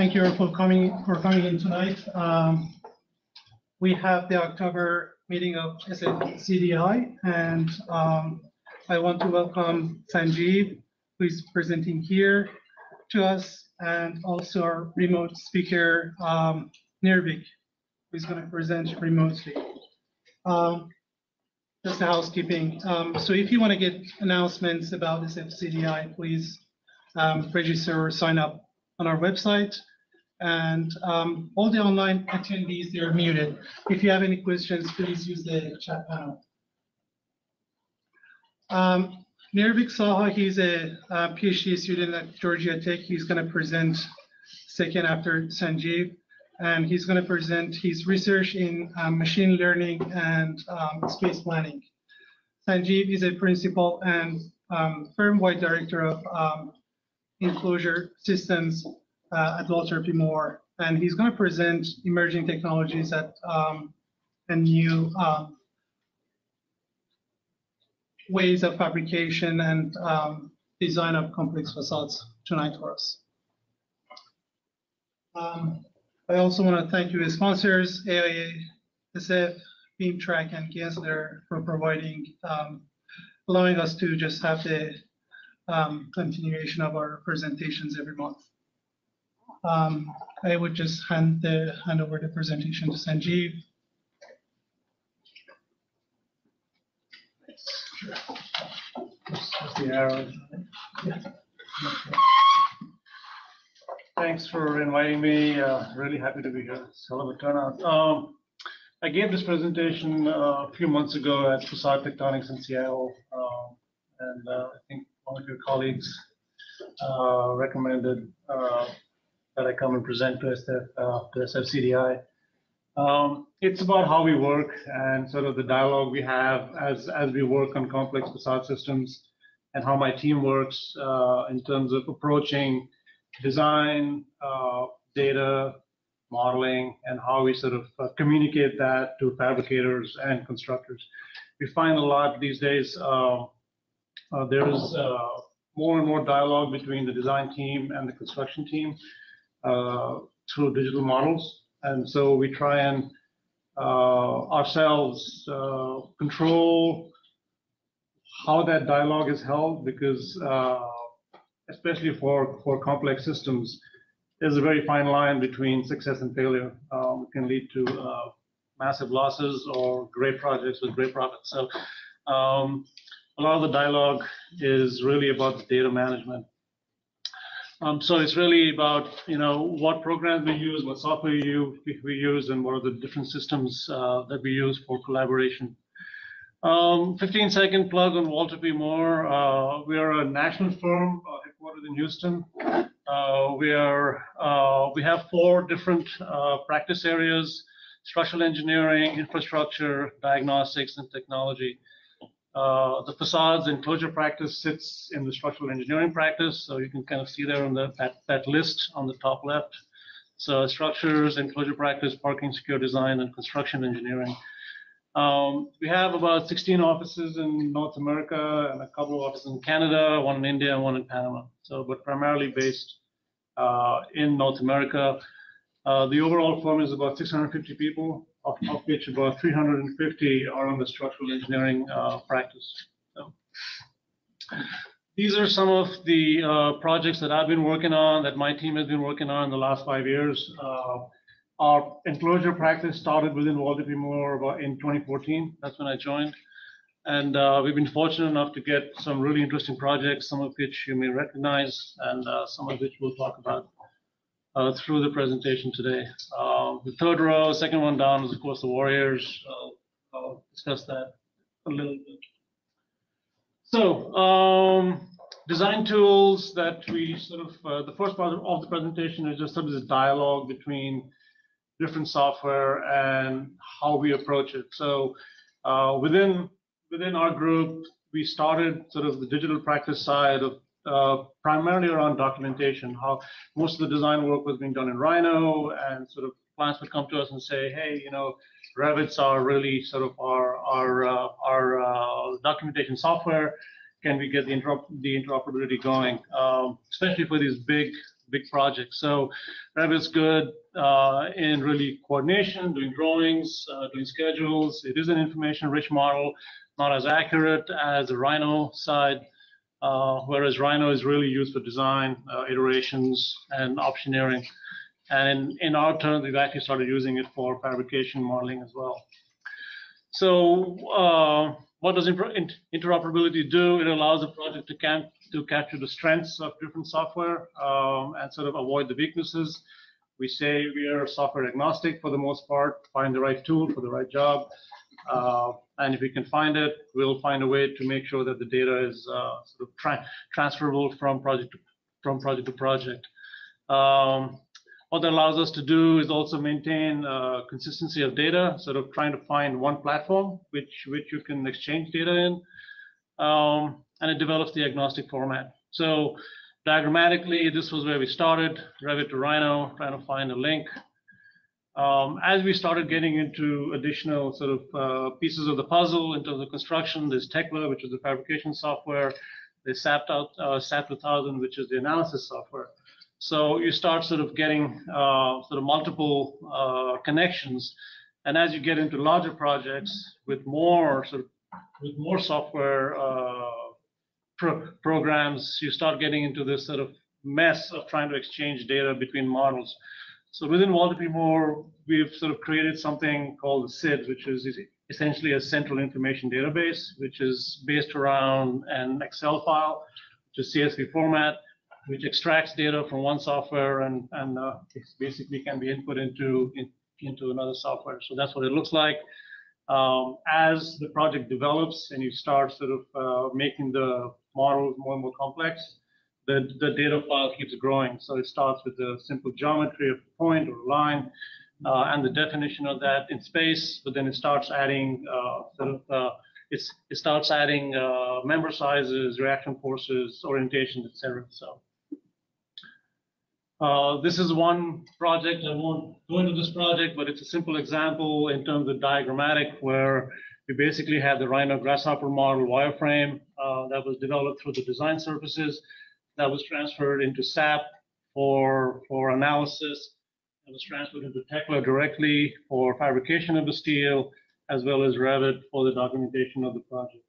thank you for coming for coming in tonight. Um, we have the October meeting of CDI, and um, I want to welcome Sanjeev, who is presenting here to us, and also our remote speaker, um, Nirvik, who is going to present remotely. Um, just housekeeping. Um, so if you want to get announcements about this FCDI, please um, register or sign up on our website. And um, all the online attendees, they're muted. If you have any questions, please use the chat panel. Um, Nirvik Saha, he's a, a PhD student at Georgia Tech. He's going to present second after Sanjeev and he's going to present his research in um, machine learning and um, space planning. Sanjeev is a principal and um, firm-wide director of um, enclosure systems uh, at Walter P. Moore, and he's going to present emerging technologies at um, and new um, ways of fabrication and design of complex facades tonight for us. Um, I also want to thank you sponsors, AIA, SF, BeamTrack, and Gensler for providing, um, allowing us to just have the um, continuation of our presentations every month. Um, I would just hand the hand over the presentation to Sanjeev. Thanks for inviting me. Uh, really happy to be here. A turnout. Um, I gave this presentation uh, a few months ago at Facade Tectonics in Seattle, um, and uh, I think one of your colleagues uh, recommended uh, that I come and present to SF, uh, to SFCDI. Um, it's about how we work and sort of the dialogue we have as as we work on complex facade systems, and how my team works in terms of approaching design, uh, data, modeling, and how we sort of uh, communicate that to fabricators and constructors. We find a lot these days uh, uh there is uh, more and more dialogue between the design team and the construction team uh, through digital models. And so we try and ourselves control how that dialogue is held because especially for, for complex systems, there's a very fine line between success and failure. Um, it can lead to uh, massive losses or great projects with great profits. So um, a lot of the dialogue is really about data management. Um, so it's really about you know what programs we use, what software you, we use, and what are the different systems uh, that we use for collaboration. Um, 15 second plug on Walter P. Moore. Uh, we are a national firm uh, headquartered in Houston. Uh, we are uh, we have four different uh, practice areas: structural engineering, infrastructure, diagnostics, and technology. Uh, the facades enclosure practice sits in the structural engineering practice, so you can kind of see there on the that, that list on the top left. So structures, enclosure practice, parking, secure design, and construction engineering. Um, we have about 16 offices in North America and a couple of offices in Canada, one in India and one in Panama. So, but primarily based uh, in North America. Uh, the overall firm is about 650 people, of, of, which about 350 are on the structural engineering uh, practice. So, these are some of the uh, projects that I've been working on, that my team has been working on in the last five years. Uh, our enclosure practice started within Walter P. Moore about in 2014. That's when I joined. And uh, we've been fortunate enough to get some really interesting projects, some of which you may recognize, and uh, some of which we'll talk about uh, through the presentation today. Um, the third row, second one down, is of course the Warriors. I'll discuss that a little bit. So, um, design tools that we sort of, uh, the first part of the presentation is just sort of this dialogue between different software and how we approach it. So uh, within within our group, we started sort of the digital practice side of uh, primarily around documentation. How most of the design work was being done in Rhino, and sort of clients would come to us and say, "Hey, you know, Revits are really sort of our our uh, our uh, documentation software. Can we get the, the interoperability going, um, especially for these big big projects. So Revit's good uh, in really coordination, doing drawings, uh, doing schedules. It is an information-rich model, not as accurate as the Rhino side, uh, whereas Rhino is really used for design, uh, iterations, and optioneering. And in our turn, we've actually started using it for fabrication modeling as well. So uh, what does interoperability do? It allows the project to, can, to capture the strengths of different software um, and sort of avoid the weaknesses. We say we are software agnostic for the most part, find the right tool for the right job. Uh, and if we can find it, we'll find a way to make sure that the data is uh, sort of tra transferable from project to, from project to project. Um, what that allows us to do is also maintain uh, consistency of data, sort of trying to find one platform which, which you can exchange data in. Um, and it develops the agnostic format. So diagrammatically, this was where we started, Revit to Rhino, trying to find a link. Um, as we started getting into additional sort of uh, pieces of the puzzle in terms of construction, there's Tekla, which is the fabrication software. There's SAP, uh, SAP 2000, which is the analysis software. So you start sort of getting uh, sort of multiple uh, connections. And as you get into larger projects with more sort of with more software uh, pro programs, you start getting into this sort of mess of trying to exchange data between models. So within Waldorf we've sort of created something called the SID, which is essentially a central information database, which is based around an Excel file, which is CSV format which extracts data from one software and, and uh, basically can be input into, in, into another software. So that's what it looks like. Um, as the project develops and you start sort of uh, making the models more and more complex, the, the data file keeps growing. So it starts with the simple geometry of a point or a line uh, and the definition of that in space, but then it starts adding uh, sort of uh, it starts adding uh, member sizes, reaction forces, orientations, etc. So uh, this is one project. I won't go into this project, but it's a simple example in terms of diagrammatic where we basically have the Rhino Grasshopper model wireframe uh, that was developed through the design services that was transferred into SAP for, for analysis. It was transferred into Tekla directly for fabrication of the steel, as well as Revit for the documentation of the project.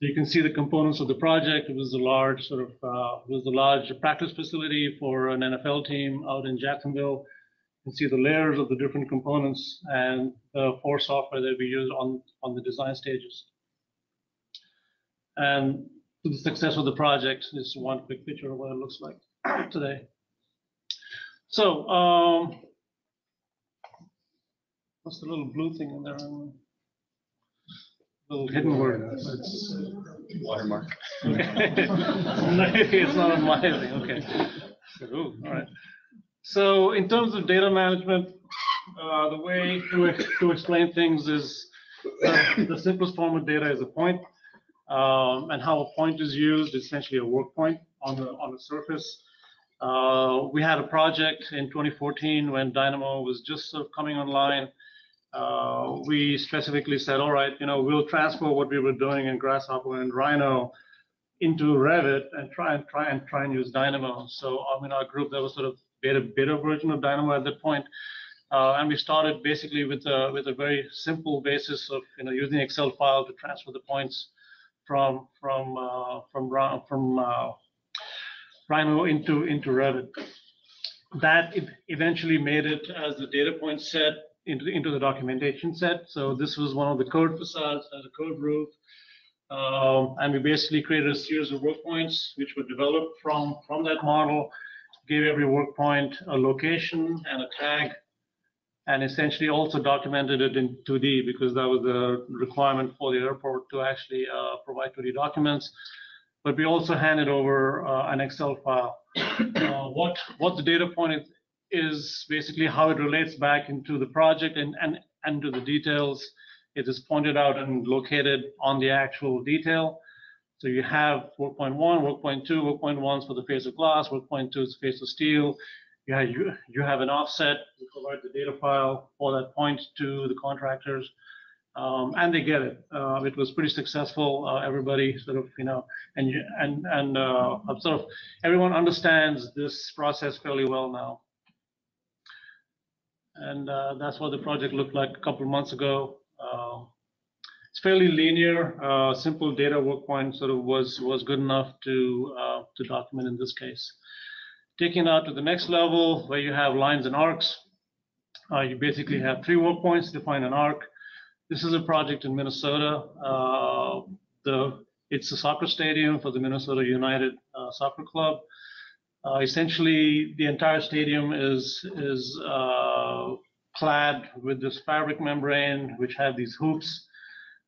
So you can see the components of the project. It was a large sort of, uh, was a large practice facility for an NFL team out in Jacksonville. You can see the layers of the different components and the four software that we use on, on the design stages. And the success of the project This is one quick picture of what it looks like today. So, um, what's the little blue thing in there? little hidden word. It's Watermark. it's not amazing. Okay. Ooh, all right. So in terms of data management, uh, the way to, to explain things is uh, the simplest form of data is a point, um, and how a point is used, essentially a work point on the on the surface. Uh, we had a project in 2014 when Dynamo was just sort of coming online uh, we specifically said, all right, you know, we'll transfer what we were doing in Grasshopper and Rhino into Revit and try and try and try and use Dynamo. So um, in our group, there was sort of beta beta version of Dynamo at that point. Uh, and we started basically with a with a very simple basis of you know using Excel file to transfer the points from from uh, from from uh, Rhino into into Revit. That eventually made it as the data point set into the, into the documentation set. So this was one of the code facades, as a code roof. Um, and we basically created a series of work points which were developed from, from that model, gave every work point a location and a tag, and essentially also documented it in 2D because that was a requirement for the airport to actually uh, provide 2D documents. But we also handed over uh, an Excel file. Uh, what, what the data point is basically how it relates back into the project and, and, and to the details. It is pointed out and located on the actual detail. So you have work point one, work point two, work point one for the face of glass, work point two is face of steel. Have, you, you have an offset, you provide the data file for that point to the contractors. Um, and they get it. Uh, it was pretty successful. Uh, everybody sort of, you know, and and and uh, sort of everyone understands this process fairly well now. And uh, that's what the project looked like a couple months ago. Um, it's fairly linear. Uh, simple data work point sort of was was good enough to uh, to document in this case. Taking out to the next level, where you have lines and arcs, uh, you basically have three work points to define an arc. This is a project in Minnesota. Uh, the it's a soccer stadium for the Minnesota United uh, Soccer Club. Uh, essentially, the entire stadium is is uh, clad with this fabric membrane, which have these hoops.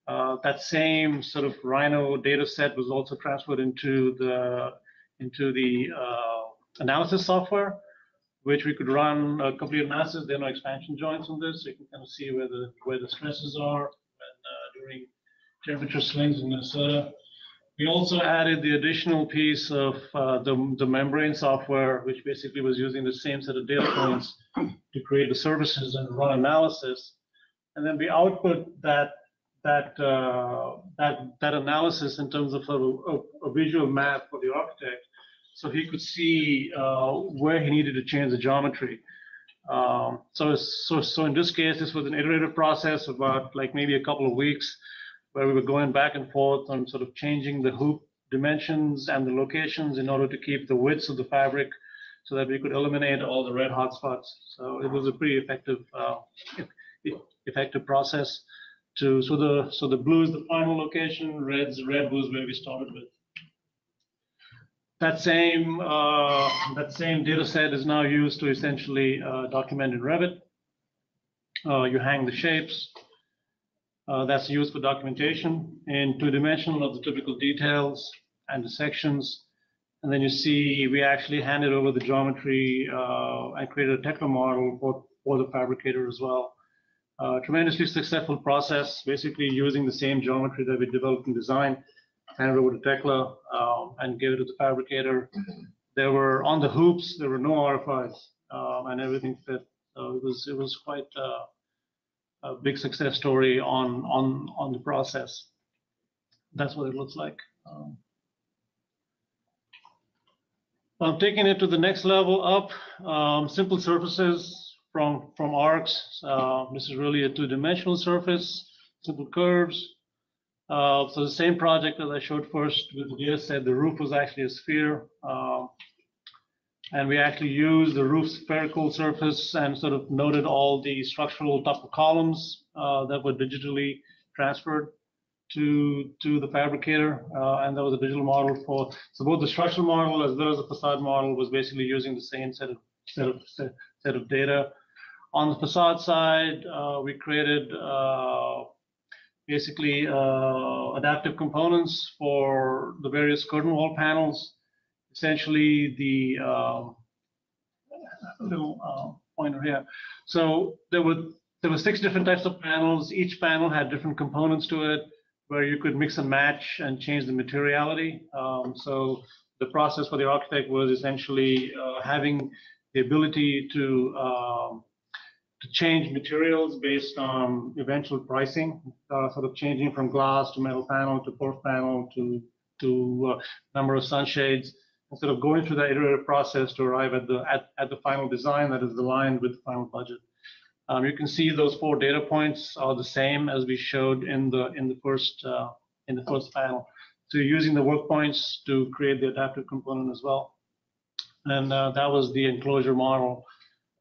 Uh, that same sort of Rhino data set was also transferred into the into the uh, analysis software, which we could run a complete analysis. There are no expansion joints on this, so you can kind of see where the where the stresses are uh, during temperature swings in Minnesota. We also added the additional piece of uh, the, the membrane software, which basically was using the same set of data points to create the services and run analysis. And then we output that that uh, that that analysis in terms of a, a, a visual map for the architect, so he could see uh, where he needed to change the geometry. Um, so, so so in this case, this was an iterative process about like maybe a couple of weeks where we were going back and forth on sort of changing the hoop dimensions and the locations in order to keep the widths of the fabric so that we could eliminate all the red hot spots. So it was a pretty effective, uh, effective process to, so the, so the blue is the final location, red's, red was where we started with. That same, uh, that same data set is now used to essentially uh, document in Revit. Uh, You hang the shapes, uh, that's used for documentation in two-dimensional of the typical details and the sections. And then you see we actually handed over the geometry uh, and created a Tekla model for, for the fabricator as well. Uh, tremendously successful process, basically using the same geometry that we developed in design, handed over to Tekla um, and gave it to the fabricator. There were on the hoops, there were no RFIs um, and everything fit. So it was it was quite uh, a big success story on on on the process. That's what it looks like. Um, I'm taking it to the next level up. Um, simple surfaces from from arcs. Uh, this is really a two-dimensional surface. Simple curves. Uh, so the same project that I showed first with the data set, the roof was actually a sphere. Um, and we actually used the roof spherical surface and sort of noted all the structural top of columns uh, that were digitally transferred to to the fabricator, uh, and there was a digital model for so both the structural model as well as the facade model was basically using the same set of set of set, set of data. On the facade side, uh, we created uh, basically uh, adaptive components for the various curtain wall panels essentially the um, little uh, pointer here. So there were there were six different types of panels. Each panel had different components to it, where you could mix and match and change the materiality. Um, so the process for the architect was essentially uh, having the ability to um, to change materials based on eventual pricing, uh, sort of changing from glass to metal panel to porous panel to to uh, number of sunshades instead of going through that iterative process to arrive at the at, at the final design that is aligned with the final budget. Um, you can see those four data points are the same as we showed in the in the first uh, in the first panel. So you're using the work points to create the adaptive component as well. And uh, that was the enclosure model.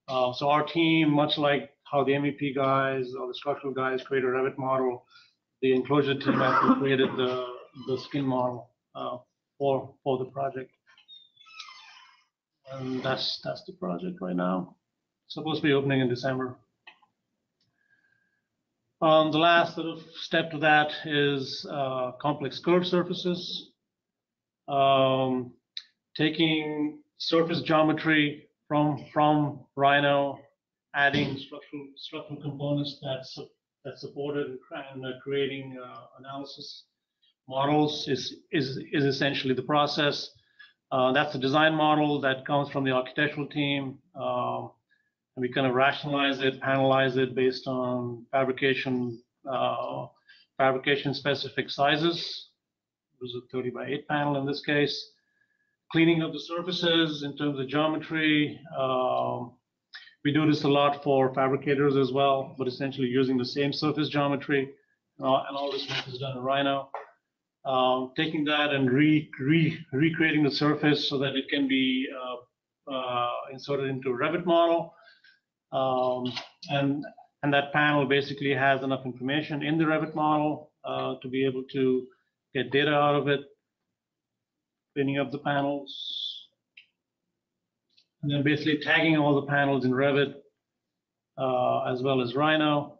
Uh, so our team, much like how the MEP guys or the structural guys created a Revit model, the enclosure team actually created the the skin model uh, for for the project. And that's, that's the project right now. Supposed to be opening in December. Um, the last sort of step to that is uh, complex curved surfaces. Um, taking surface geometry from from Rhino, adding structural structural components that su- that supported and uh, creating uh, analysis models is is is essentially the process. Uh, that's the design model that comes from the architectural team. Um, and we kind of rationalize it, analyze it based on fabrication uh, fabrication specific sizes. It was a 30 by 8 panel in this case. Cleaning of the surfaces in terms of geometry. Um, we do this a lot for fabricators as well, but essentially using the same surface geometry. Uh, and all this work is done in Rhino. Um, taking that and re, re, recreating the surface so that it can be uh, uh, inserted into a Revit model. Um, and, and that panel basically has enough information in the Revit model uh, to be able to get data out of it, cleaning up the panels, and then basically tagging all the panels in Revit uh, as well as Rhino,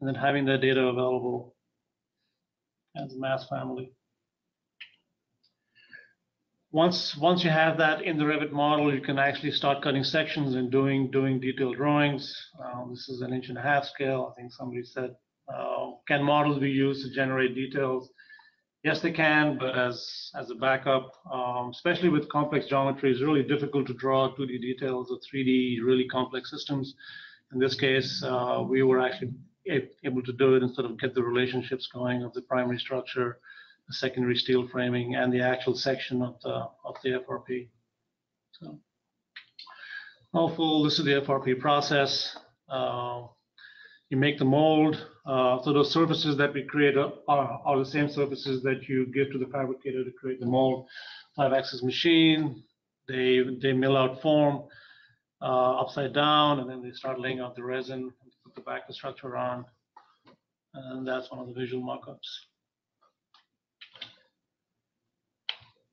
and then having that data available as a mass family. Once, once you have that in the Revit model, you can actually start cutting sections and doing, doing detailed drawings. Uh, this is an inch and a half scale. I think somebody said, uh, can models be used to generate details? Yes, they can, but as, as a backup, um, especially with complex geometry, it's really difficult to draw 2D details or 3D really complex systems. In this case, uh, we were actually able to do it and sort of get the relationships going of the primary structure, the secondary steel framing, and the actual section of the of the FRP. So, full. this is the FRP process. Uh, you make the mold. Uh, so those surfaces that we create are, are, the same surfaces that you give to the fabricator to create the mold. Five-axis machine. They they mill out form uh, upside down, and then they start laying out the resin put the back the structure on. And that's one of the visual mockups.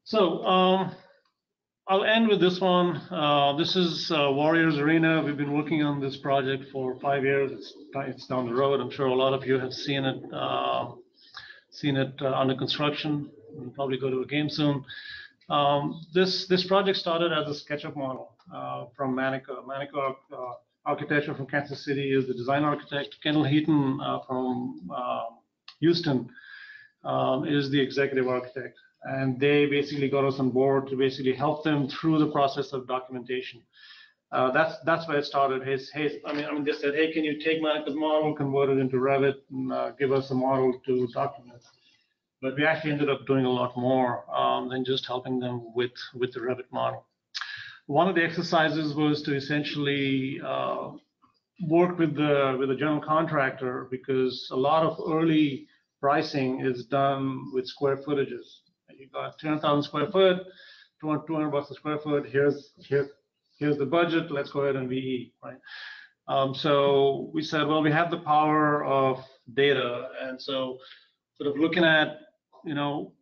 So um, I'll end with this one. Uh, this is uh, Warriors Arena. We've been working on this project for five years. It's, it's down the road. I'm sure a lot of you have seen it, uh, seen it uh, under construction. We'll probably go to a game soon. Um, this this project started as a SketchUp model uh, from Manica. Manica uh, architecture from Kansas City is the design architect. Kendall Heaton from Houston um, is the executive architect. And they basically got us on board to basically help them through the process of documentation. Uh, that's that's where it started. His, hey, I mean, I mean, they said, hey, can you take Manica's model, convert it into Revit, and uh, give us a model to document? But we actually ended up doing a lot more um, than just helping them with with the Revit model one of the exercises was to essentially uh, work with the with the general contractor because a lot of early pricing is done with square footages. You got 200,000 square foot, 200, 200 bucks a square foot. Here's here here's the budget. Let's go ahead and VE, right? Um, so we said, well, we have the power of data, and so sort of looking at you know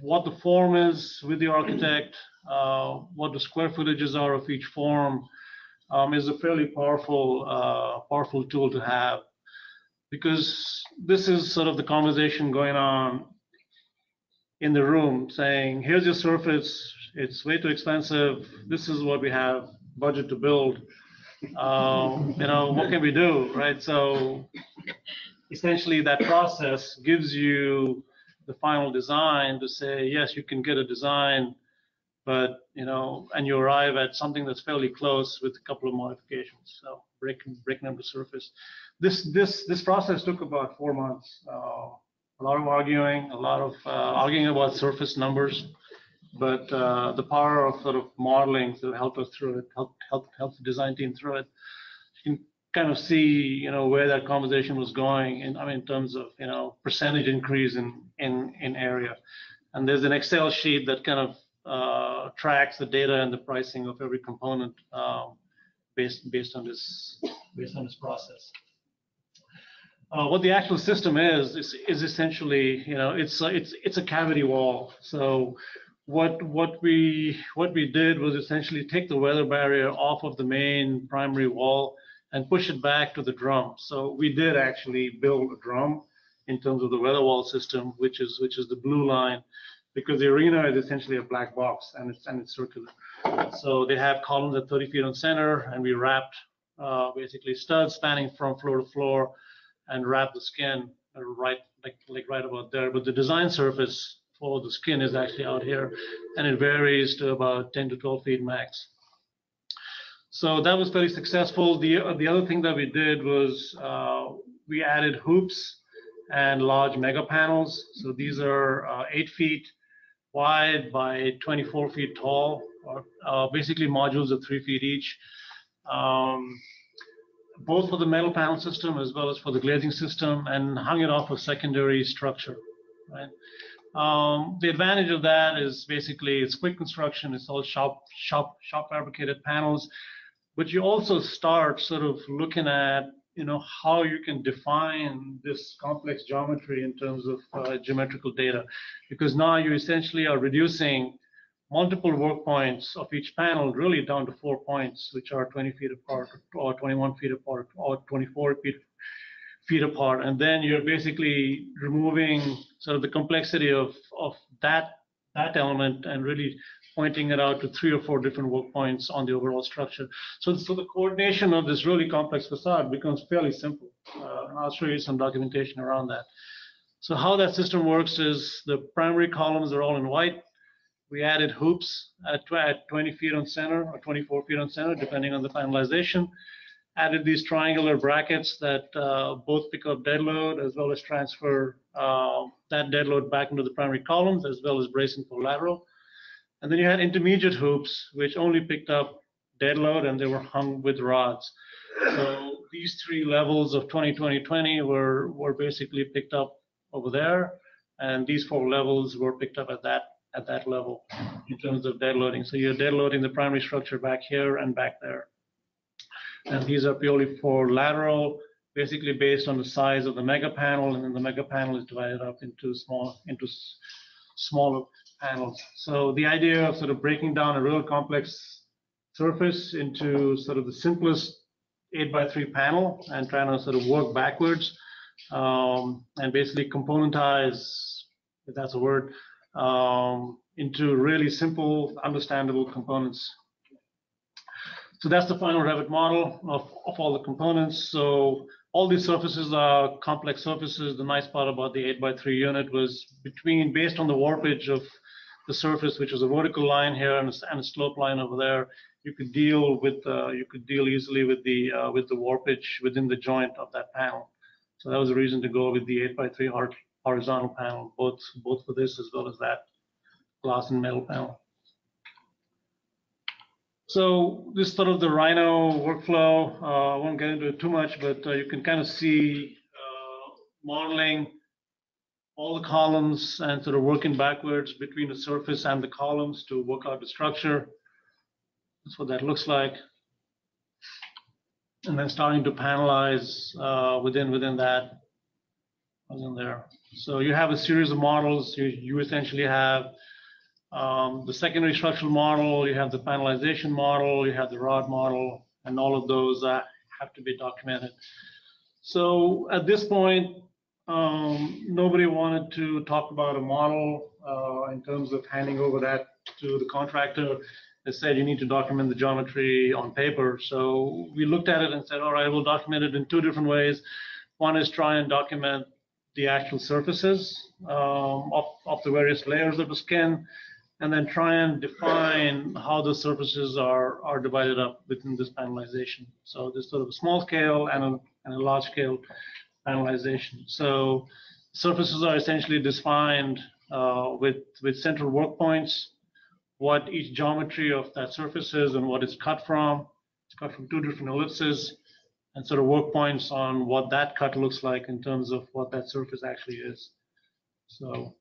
what the form is with the architect, uh, what the square footages are of each form um, is a fairly powerful, uh, powerful tool to have because this is sort of the conversation going on in the room saying, here's your surface, it's way too expensive, this is what we have budget to build. Um, you know, what can we do, right? So essentially that process gives you the final design to say, yes, you can get a design but you know, and you arrive at something that's fairly close with a couple of modifications. So breaking breaking the surface. This this this process took about four months. Uh, a lot of arguing, a lot of uh, arguing about surface numbers, but uh, the power of sort of modeling to help us through it, help help help the design team through it. You can kind of see, you know, where that conversation was going, and I mean, in terms of you know percentage increase in in in area. And there's an Excel sheet that kind of uh, tracks the data and the pricing of every component um, based based on this based on this process. Uh, what the actual system is, is is essentially you know it's a, it's it's a cavity wall. So what what we what we did was essentially take the weather barrier off of the main primary wall and push it back to the drum. So we did actually build a drum in terms of the weather wall system, which is which is the blue line because the arena is essentially a black box and it's and it's circular. So they have columns at 30 feet on center, and we wrapped uh, basically studs spanning from floor to floor, and wrap the skin right like like right about there. But the design surface for the skin is actually out here, and it varies to about 10 to 12 feet max. So that was very successful. The the other thing that we did was uh, we added hoops and large mega panels. So these are uh, eight feet wide by 24 feet tall, or uh, basically modules of three feet each. Um, both for the metal panel system as well as for the glazing system, and hung it off a secondary structure. Right. Um, the advantage of that is basically it's quick construction. It's all shop shop shop fabricated panels, but you also start sort of looking at you know how you can define this complex geometry in terms of uh, geometrical data because now you essentially are reducing multiple work points of each panel really down to four points which are 20 feet apart or 21 feet apart or 24 feet feet apart and then you're basically removing sort of the complexity of of that that element and really pointing it out to three or four different work points on the overall structure. So, so the coordination of this really complex facade becomes fairly simple. Uh, I'll show you some documentation around that. So how that system works is the primary columns are all in white. We added hoops at, at 20 feet on center or 24 feet on center, depending on the finalization. Added these triangular brackets that uh, both pick up dead load as well as transfer uh, that dead load back into the primary columns as well as bracing for lateral. And then you had intermediate hoops, which only picked up dead load and they were hung with rods. So these three levels of 20, 20, 20 were, were basically picked up over there. And these four levels were picked up at that, at that level in terms of dead loading. So you're dead loading the primary structure back here and back there. And these are purely for lateral, basically based on the size of the mega panel. And then the mega panel is divided up into small, into smaller panels. So the idea of sort of breaking down a real complex surface into sort of the simplest eight by three panel and trying to sort of work backwards um, and basically componentize, if that's a word, um, into really simple, understandable components. So that's the final Revit model of, of all the components. So all these surfaces are complex surfaces. The nice part about the 8 by 3 unit was between, based on the warpage of the surface, which is a vertical line here and a, and a slope line over there, you could deal with uh, you could deal easily with the uh, with the warpage within the joint of that panel. So that was the reason to go with the 8 by 3 horizontal panel, both both for this as well as that glass and metal panel. So this is sort of the Rhino workflow. Uh, I won't get into it too much, but uh, you can kind of see uh, modeling all the columns and sort of working backwards between the surface and the columns to work out the structure. That's what that looks like. And then starting to panelize uh, within within that in there. So you have a series of models. You, you essentially have um, the secondary structural model, you have the panelization model, you have the rod model, and all of those uh, have to be documented. So at this point, um, nobody wanted to talk about a model uh, in terms of handing over that to the contractor. They said you need to document the geometry on paper. So we looked at it and said, all right, we'll document it in two different ways. One is try and document the actual surfaces um, of, of the various layers of the skin, and then try and define how the surfaces are, are divided up within this panelization. So there's sort of a small scale and a, and a large scale panelization. So surfaces are essentially defined uh, with, with central work points, what each geometry of that surface is and what it's cut from. It's cut from two different ellipses and sort of work points on what that cut looks like in terms of what that surface actually is. So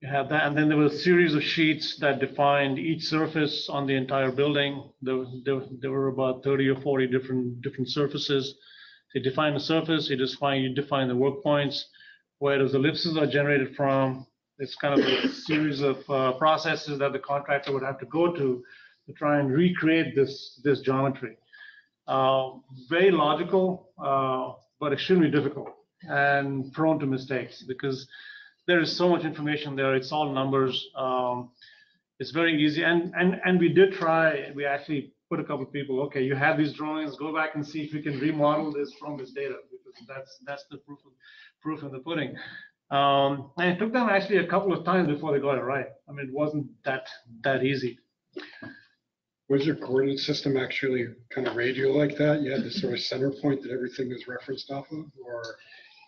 you have that, and then there were a series of sheets that defined each surface on the entire building. There, there, there were about 30 or 40 different different surfaces so you define the surface, you define, you define the work points, where those ellipses are generated from. It's kind of a series of uh, processes that the contractor would have to go to to try and recreate this, this geometry. Uh, very logical, uh, but extremely difficult and prone to mistakes because there is so much information there. It's all numbers. Um, it's very easy. And, and, and we did try, we actually put a couple of people, okay, you have these drawings, go back and see if we can remodel this from this data, because that's that's the proof of, proof in the pudding. Um, and it took them actually a couple of times before they got it right. I mean, it wasn't that that easy. Was your coordinate system actually kind of radio like that? You had this sort of center point that everything was referenced off of, or?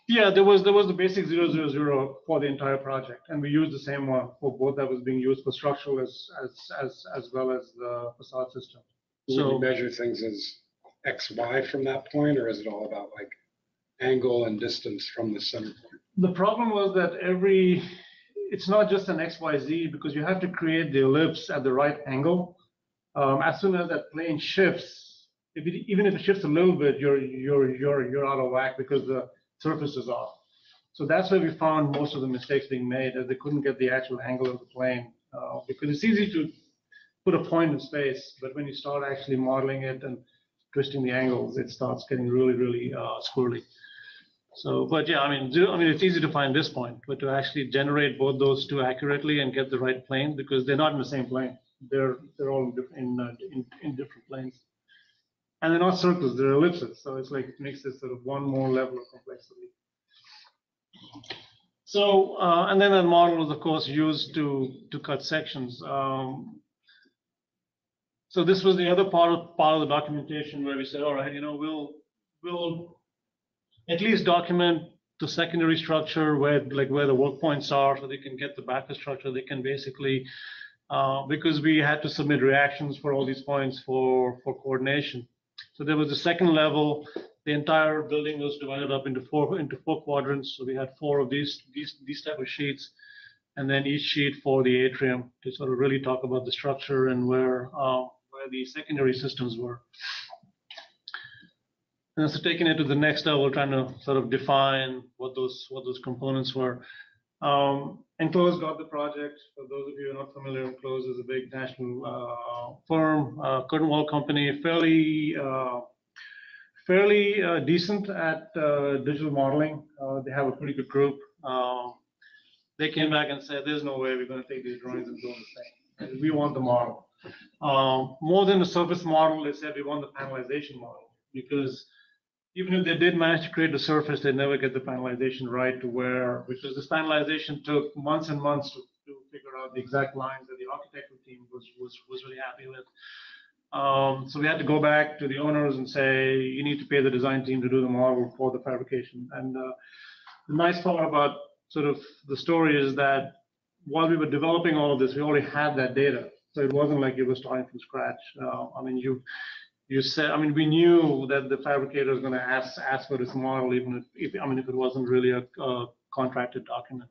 Yeah, there was, there was the basic zero, zero, zero for the entire project, and we used the same one for both that was being used for structural as, as, as, as well as the facade system. Would So- you measure things as X, Y from that point, or is it all about like angle and distance from the center point? The problem was that every, it's not just an X, Y, Z, because you have to create the ellipse at the right angle. Um, as soon as that plane shifts, if it, even if it shifts a little bit, you're, you're, you're, you're out of whack because the surface is off. So that's where we found most of the mistakes being made, that they couldn't get the actual angle of the plane. Uh, because it's easy to put a point in space, but when you start actually modeling it and twisting the angles, it starts getting really, really, uh, squirrely. So, but yeah, I mean, do, I mean, it's easy to find this point, but to actually generate both those two accurately and get the right plane, because they're not in the same plane. They're, they're all in, in, uh, in, in different planes. And they're not circles, they're ellipses, so it's like, it makes this sort of one more level of complexity. So, uh, and then the model was of course used to, to cut sections. Um, So this was the other part of, part of the documentation where we said, all right, you know, we'll, we'll at least document the secondary structure where, like where the work points are, so they can get the backup structure. They can basically, uh, because we had to submit reactions for all these points for, for coordination. So there was a second level. The entire building was divided up into four, into four quadrants. So we had four of these, these, these type of sheets. And then each sheet for the atrium to sort of really talk about the structure and where, uh, where the secondary systems were. And so taking it to the next level, trying to sort of define what those, what those components were. Um, got the project. For those of you who are not familiar, Enclos is a big national uh, firm, uh, curtain wall company, fairly, uh, fairly uh, decent at uh, digital modeling. Uh, They have a pretty good group. Um, They came back and said, there's no way we're gonna take these drawings and build the thing. We want the model. Um, More than the surface model, they said we want the panelization model, because even if they did manage to create the surface, they'd never get the panelization right to where, because this panelization took months and months to, to figure out the exact lines that the architectural team was, was, was really happy with. Um, so we had to go back to the owners and say, you need to pay the design team to do the model for the fabrication. And, uh, the nice part about sort of the story is that while we were developing all of this, we already had that data. So it wasn't like you were starting from scratch. Uh, I mean, you, you said, I mean, we knew that the fabricator was going to ask, ask for this model, even if, if, I mean, if it wasn't really a, a contracted document.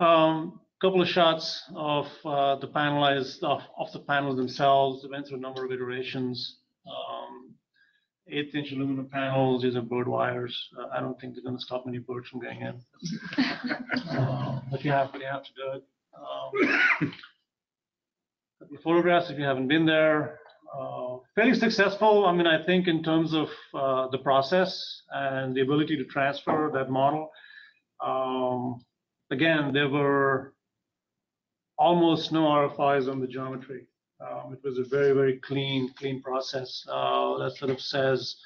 Um, couple of shots of uh, the panelized, of, of the panels themselves, went through a number of iterations. Um, eighth inch aluminum panels, these are bird wires. Uh, I don't think they're going to stop any birds from getting in. Uh, But you have, you have to do it. Um, photographs, if you haven't been there, uh, fairly successful. I mean, I think in terms of uh, the process and the ability to transfer that model. Um, Again, there were almost no RFIs on the geometry. Um, It was a very, very clean, clean process uh, that sort of says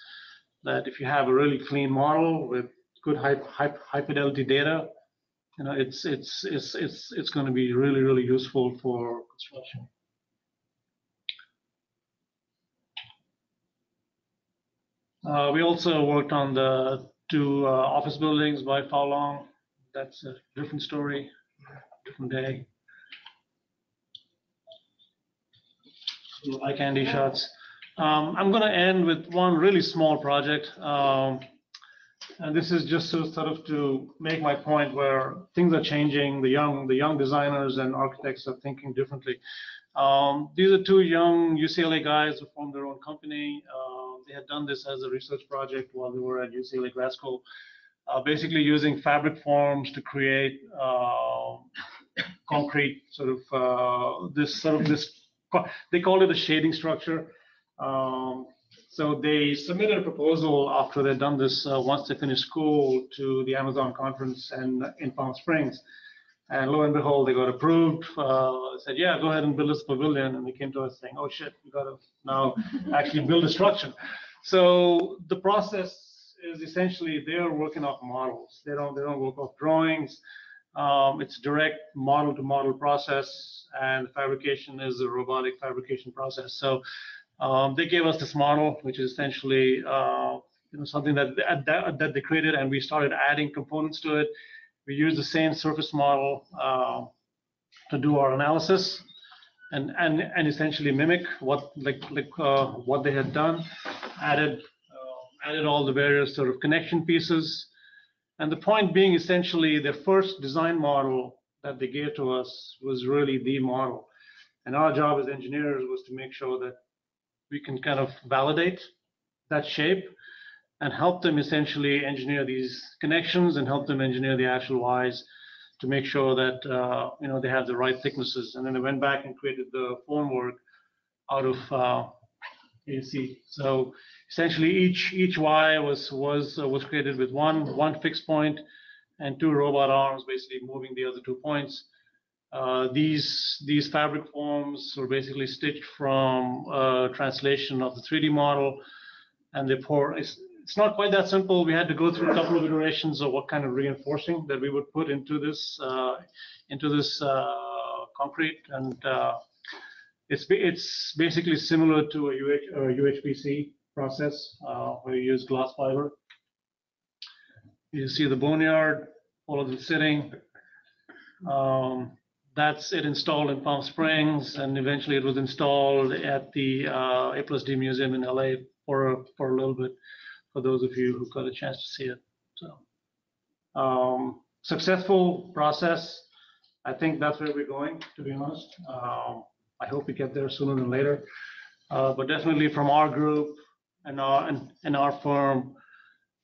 that if you have a really clean model with good high, high, high fidelity data, you know, it's, it's, it's, it's, it's going to be really, really useful for construction. Uh, we also worked on the two uh, office buildings by Fowlong. That's a different story, different day. Eye candy shots. Um, I'm going to end with one really small project. Um, and this is just so sort of to make my point where things are changing. The young, the young designers and architects are thinking differently. Um, these are two young UCLA guys who formed their own company. Uh, they had done this as a research project while they were at UCLA School, uh, basically using fabric forms to create uh, concrete sort of uh, this sort of this. They called it a shading structure. Um, so they submitted a proposal after they'd done this uh, once they finished school to the Amazon conference and in Palm Springs. And lo and behold, they got approved. Uh, said, yeah, go ahead and build this pavilion. And they came to us saying, oh shit, we got to now actually build a structure. So the process is essentially they're working off models. They don't they don't work off drawings. Um, It's direct model-to-model process, and fabrication is a robotic fabrication process. So um, they gave us this model, which is essentially uh, you know, something that, that that they created, and we started adding components to it. We used the same surface model uh, to do our analysis, and and and essentially mimic what like like uh, what they had done. Added uh, added all the various sort of connection pieces, and the point being essentially the first design model that they gave to us was really the model, and our job as engineers was to make sure that we can kind of validate that shape and help them essentially engineer these connections and help them engineer the actual Ys to make sure that, uh, you know, they have the right thicknesses. And then they went back and created the formwork out of uh, AC. So essentially each, each Y was, was, uh, was created with one, one fixed point and two robot arms basically moving the other two points. Uh, these these fabric forms were basically stitched from a translation of the 3D model, and they pour. It's, not quite that simple. We had to go through a couple of iterations of what kind of reinforcing that we would put into this uh, into this uh, concrete, and uh, it's it's basically similar to a UH, uh, UHPC process where you use glass fiber. You see the boneyard, all of them sitting. Um, that's it installed in Palm Springs, and eventually it was installed at the uh, A plus D Museum in LA for a, for a little bit. For those of you who got a chance to see it, so um, successful process. I think that's where we're going. To be honest, um, I hope we get there sooner than later. Uh, but definitely from our group and our and, and our firm,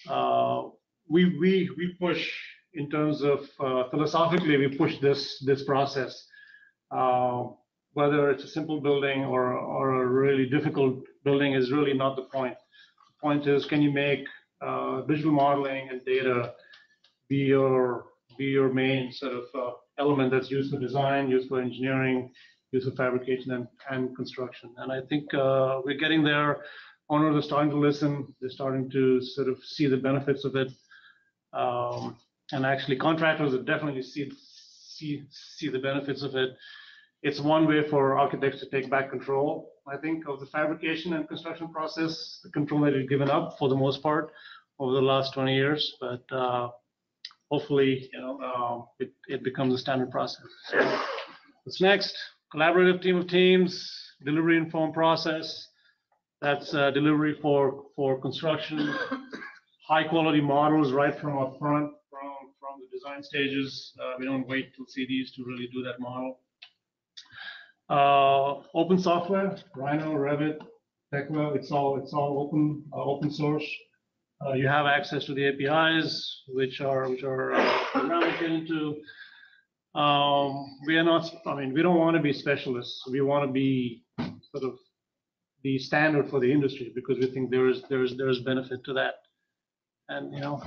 uh, we we we push in terms of uh, philosophically, we push this this process. Uh, whether it's a simple building or or a really difficult building is really not the point. Point is, can you make uh, visual modeling and data be your be your main sort of uh, element that's used for design, used for engineering, used for fabrication and, and construction. And I think uh, we're getting there. Owners are starting to listen. They're starting to sort of see the benefits of it. Um, and actually contractors are definitely see see see the benefits of it. It's one way for architects to take back control, I think, of the fabrication and construction process, the control that is given up for the most part over the last 20 years. But uh, hopefully, you know, uh, it, it becomes a standard process. So what's next? Collaborative team of teams, delivery informed process. That's uh, delivery for for construction, high quality models right from up front from from the design stages. Uh, we don't wait till CDs to really do that model. Uh, open software, Rhino, Revit, Tekla, it's all it's all open uh, open source. Uh, you have access to the APIs, which are which are uh, programming into. Um, we are not. I mean, we don't want to be specialists. We want to be sort of the standard for the industry because we think there is there is there is benefit to that, and you know,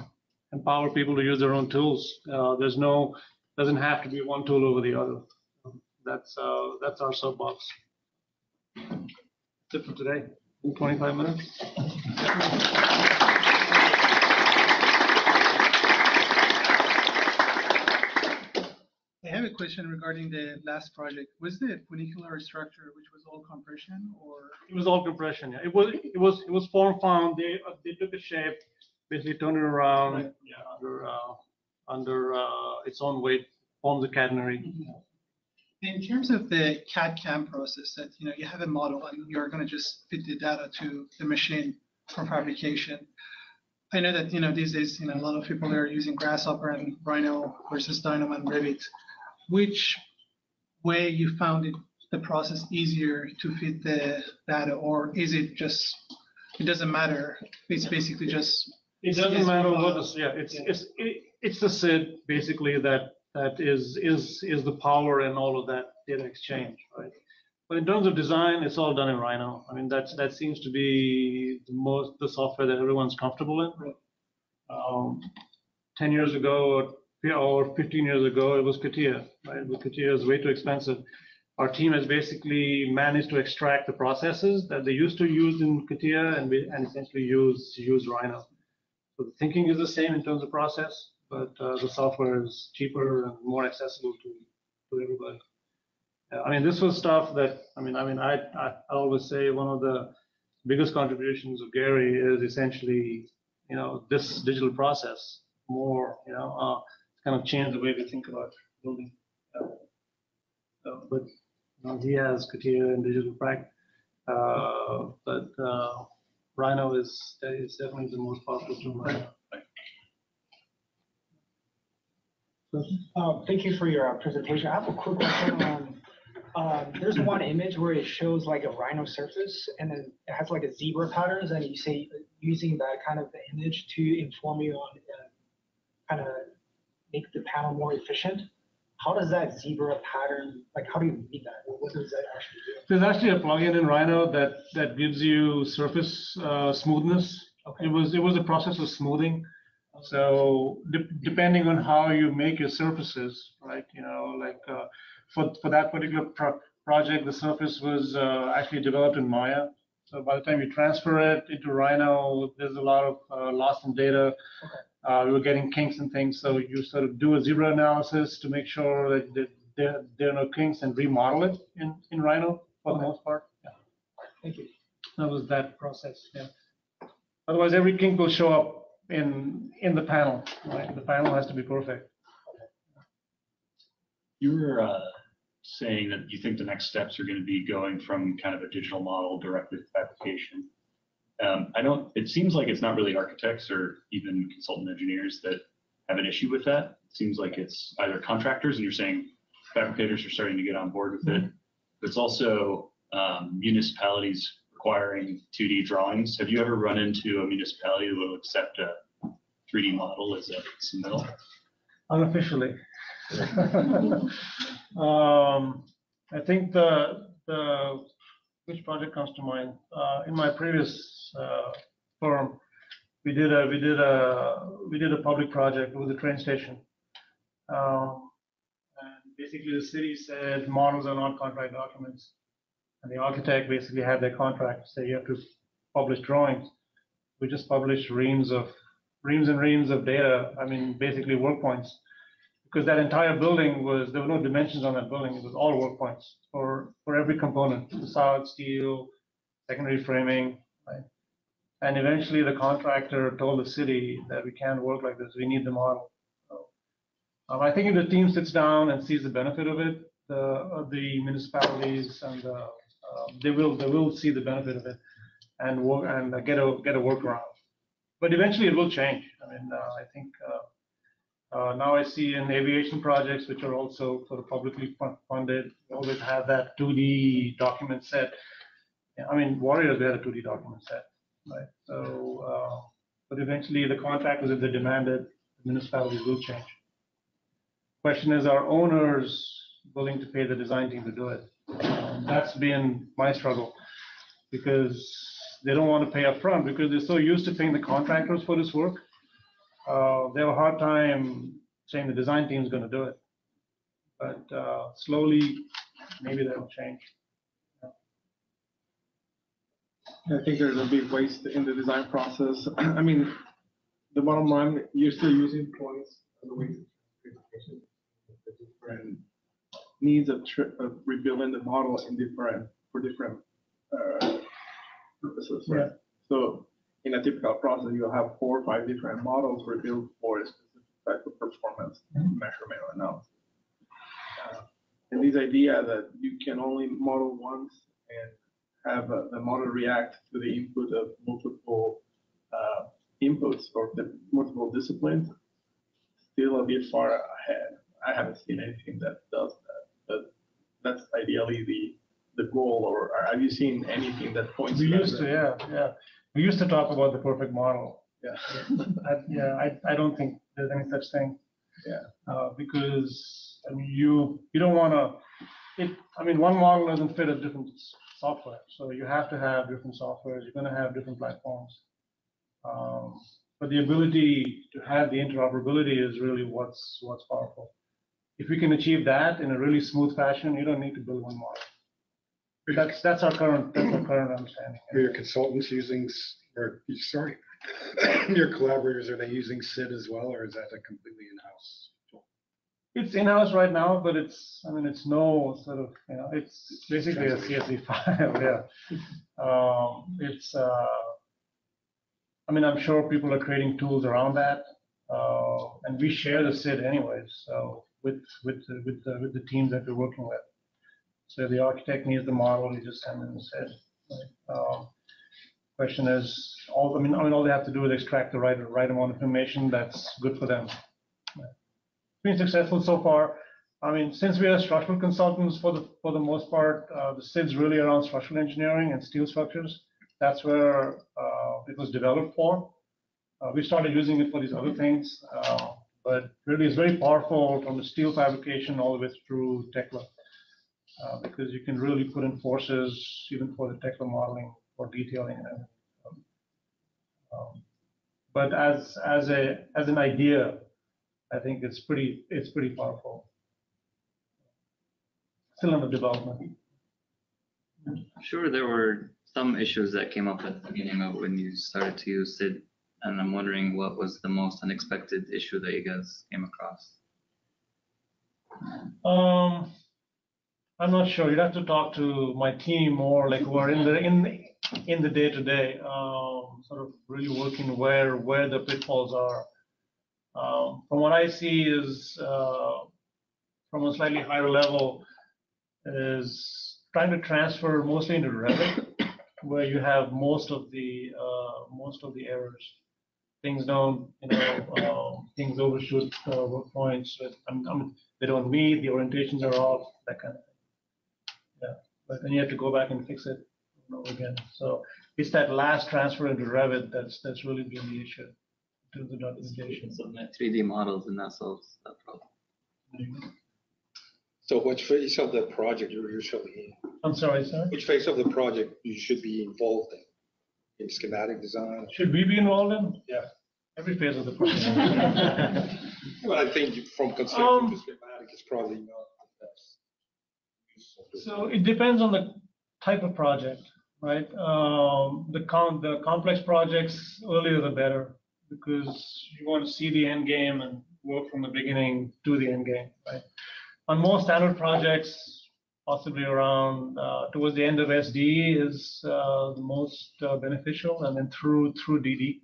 empower people to use their own tools. Uh, there's no doesn't have to be one tool over the other. That's uh, that's our soapbox. That's it for today. In 25 minutes. I have a question regarding the last project. Was the funicular structure, which was all compression or? It was all compression. Yeah. It was it was it was form found. They uh, they took a shape, basically turned it around Right. yeah, under uh, under uh, its own weight, forms a catenary. In terms of the CAD CAM process, that, you know, you have a model and you're gonna just fit the data to the machine for fabrication. I know that, you know, these days, you know, a lot of people are using Grasshopper and Rhino versus Dynamo and Revit. Which way you found it, the process easier to fit the data, or is it just, it doesn't matter? It's basically just, It doesn't matter what yeah, it's, it's, it- it's the SID basically that, that is, is, is the power in all of that data exchange, right? But in terms of design, it's all done in Rhino. I mean, that's, that seems to be the most, the software that everyone's comfortable in. Right. Um, Ten years ago, or- or fifteen years ago, it was CATIA, right? But CATIA is way too expensive. Our team has basically managed to extract the processes that they used to use in CATIA and we, and essentially use, use Rhino. So the thinking is the same in terms of process, but uh, the software is cheaper and more accessible to, to everybody. Uh, I mean, this was stuff that, I mean, I mean, I, I I always say one of the biggest contributions of Gehry is essentially, you know, this digital process more, you know, uh, kind of changed the way we think about building. Uh, so, But, you know, he has CATIA and digital prac, uh, but uh, Rhino is, is definitely the most powerful tool. right now. Uh, Thank you for your uh, presentation. I have a quick question on, um, there's one image where it shows like a rhino surface and then it has like a zebra patterns and you say using that kind of image to inform you on kind of make the panel more efficient. How does that zebra pattern, like how do you read that? What does that actually do? There's actually a plugin in Rhino that, that gives you surface uh, smoothness. It was, it was a process of smoothing. So de- depending on how you make your surfaces, right, you know, like uh, for, for that particular pro- project, the surface was uh, actually developed in Maya. So by the time you transfer it into Rhino, there's a lot of uh, loss in data. Okay. Uh, We were getting kinks and things, so you sort of do a zebra analysis to make sure that that there, there are no kinks and remodel it in, in Rhino for the most part. Yeah. thank you. That was that process, yeah. Otherwise, every kink will show up in, in the panel, right? The panel has to be perfect. You were uh, saying that you think the next steps are going to be going from kind of a digital model directly to fabrication. Um, I don't, it seems like it's not really architects or even consultant engineers that have an issue with that. It seems like it's either contractors and you're saying fabricators are starting to get on board with it. But it's also um, municipalities requiring 2D drawings. Have you ever run into a municipality that will accept a 3D model as a submittal? Unofficially. Um, I think the, the, which project comes to mind? Uh, in my previous, uh, firm, we did a, we did a, we did a public project with a train station. Um, and basically the city said models are not contract documents. And the architect basically had their contract say you have to publish drawings. We just published reams of, reams and reams of data, I mean, basically work points because that entire building was, there were no dimensions on that building. It was all work points for, for every component, facade, steel, secondary framing, right? And eventually the contractor told the city that we can't work like this. We need the model. Um, I think if the team sits down and sees the benefit of it, the, uh, the municipalities and, uh, uh, they will, they will see the benefit of it and work, and uh, get a, get a workaround. But eventually it will change. I mean, uh, I think, uh, uh, Now I see in aviation projects, which are also sort of publicly funded, always have that 2D document set. I mean, Warriors, we had a 2D document set, right? So, uh, but eventually the contractors, if they demand it, the municipalities will change. Question is, are owners willing to pay the design team to do it? That's been my struggle, because they don't want to pay upfront, because they're so used to paying the contractors for this work uh, they have a hard time saying the design team is going to do it. But uh, slowly, maybe that'll change. I think there's a big waste in the design process. I mean, the bottom line, you're still using points way. The different needs of, tri- of rebuilding the model in different, for different uh, purposes, right? So in a typical process, you'll have four or five different models rebuilt for a specific type of performance measurement or analysis. Uh, And this idea that you can only model once and have uh, the model react to the input of multiple uh, inputs or the multiple disciplines, still a bit far ahead. I haven't seen anything that does that, that's ideally the, the goal, or have you seen anything that points? We used to, yeah, yeah. We used to talk about the perfect model. Yeah. I- Yeah, I, I don't think there's any such thing. Yeah. Uh, Because, I mean, you, you don't want to, it, I mean, one model doesn't fit a different software. So you have to have different softwares. You're going to have different platforms. Um, But the ability to have the interoperability is really what's, what's powerful. If we can achieve that in a really smooth fashion, you don't need to build one model. That's, that's our current, that's our current understanding. Are your consultants using, s- or, sorry, Your collaborators, are they using SID as well, or is that a completely in-house? tool? It's in-house right now, but it's, I mean, it's no sort of, you know, it's it's basically a CSV file, yeah. Um, It's, uh, I mean, I'm sure people are creating tools around that. uh, And we share the SID anyways, so with, with, the- with, the- with the teams that we're working with. So the architect needs the model, you just send them the SID. right? Um, Question is, all, I mean, I mean, all they have to do is extract the right, right amount of information that's good for them been successful so far. I mean, since we are structural consultants for the, for the most part, uh, the SID's really around structural engineering and steel structures. That's where, uh, it was developed for. Uh, we started using it for these other things, uh, but really it's very powerful from the steel fabrication all the way through Tekla. Uh, because you can really put in forces even for the Tekla modeling or detailing and everything. Um, But as, as a, as an idea, I think it's pretty, it's pretty powerful. Still under development. Sure, there were some issues that came up at the beginning of when you started to use SID, and I'm wondering what was the most unexpected issue that you guys came across? Um, I'm not sure. You'd have to talk to my team more, like who are in the, in, in the day-to-day, um, sort of really working where, where the pitfalls are. Um, From what I see is, uh, from a slightly higher level, is trying to transfer mostly into Revit, where you have most of the, uh, most of the errors. Things don't, you know, um, things overshoot uh, work points, I'm, I'm, they don't meet, the orientations are off, that kind of thing. Yeah, but then you have to go back and fix it over and again. So it's that last transfer into Revit that's, that's really been the issue to the documentation. Submit 3D models and that solves that problem. So which phase of the project you're usually in? I'm sorry, sir. Which phase of the project you should be involved in? In schematic design? Should we be involved in? Yeah. Every phase of the project. Well, I think from conceptual Um, schematic is probably not the best. So it depends on the type of project, right? Um, The com, the complex projects, earlier the better, because you want to see the end game and work from the beginning to the end game, right? On more standard projects, possibly around, uh, towards the end of SD is uh, the most uh, beneficial, and then through, through DD.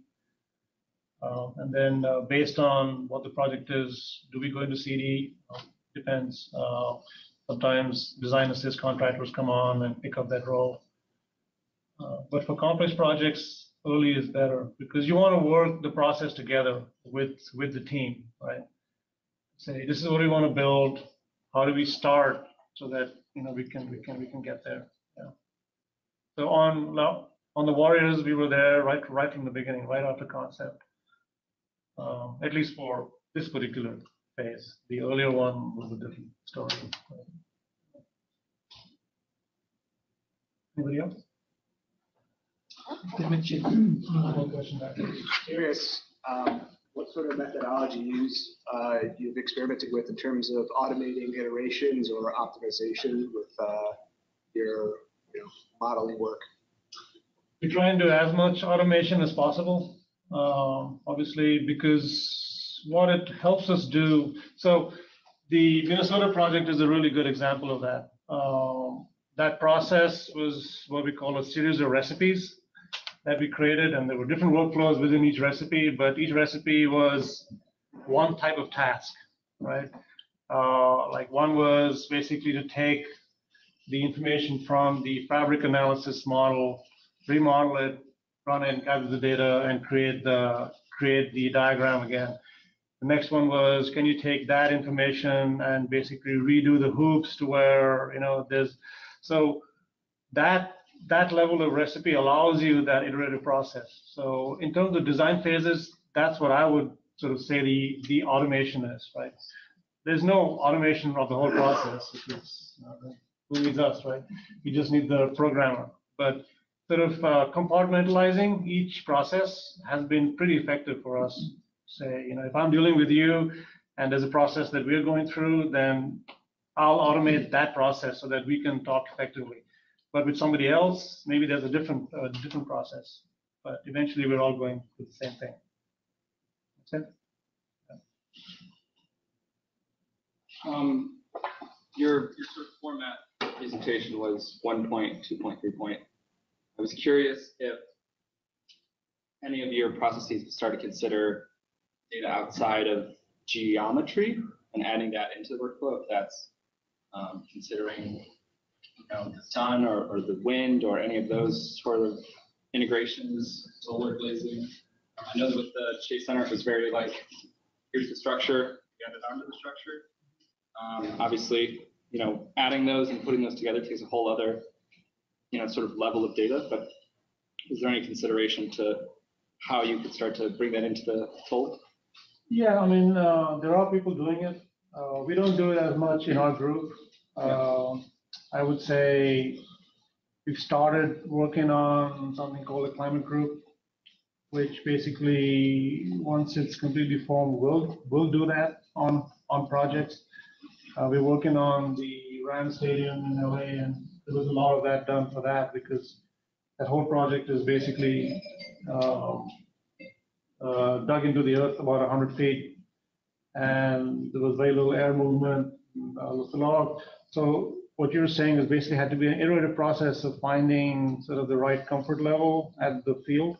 Um, And then uh, based on what the project is, do we go into CD? Uh, Depends. Uh, Sometimes design assist contractors come on and pick up that role. Uh, But for complex projects, early is better because you want to work the process together with, with the team, right? Say, this is what we want to build. How do we start so that, you know, we can, we can, we can get there? Yeah. So on, on the Warriors, we were there right, right from the beginning, right after concept. Um, At least for this particular phase. The earlier one was a different story. Anybody else? One question back. Curious, um, what sort of methodology use uh, you've experimented with in terms of automating iterations or optimization with uh, your, you know, modeling work? We try and do as much automation as possible, um, obviously, because what it helps us do, so the Minnesota project is a really good example of that. Um, That process was what we call a series of recipes that we created, and there were different workflows within each recipe, but each recipe was one type of task, right? Uh, Like one was basically to take the information from the fabric analysis model remodel it, run it, gather the data, and create the, create the diagram again. The next one was, can you take that information and basically redo the hoops to where, you know, there's, so that, that level of recipe allows you that iterative process. So in terms of design phases, that's what I would sort of say the, the automation is, right? There's no automation of the whole process. Uh, who needs us, right? You just need the programmer. But sort of uh, compartmentalizing each process has been pretty effective for us. Say, you know, if I'm dealing with you and there's a process that we're going through, then I'll automate that process so that we can talk effectively. But with somebody else, maybe there's a different, uh, different process. but eventually we're all going through the same thing. Make sense? Um, your, your sort of format presentation was one point, two point, three point. I was curious if any of your processes start to consider data outside of geometry and adding that into the workflow, if that's um, considering, you know, the sun or, or the wind or any of those sort of integrations, solar glazing. I know that with the Chase Center, it was very like, here's the structure, you add it onto the structure. Um, obviously, you know, adding those and putting those together takes a whole other, you know, sort of level of data, but is there any consideration to how you could start to bring that into the fold? Yeah, I mean, uh, there are people doing it. Uh, we don't do it as much in our group. Uh, I would say we've started working on something called a climate group, which basically, once it's completely formed, will will do that on on projects. Uh, we're working on the Ram Stadium in LA, and there was a lot of that done for that because that whole project is basically um, uh, dug into the earth about 100 feet, and there was very little air movement. Uh, lot so what you're saying is basically had to be an iterative process of finding sort of the right comfort level at the field.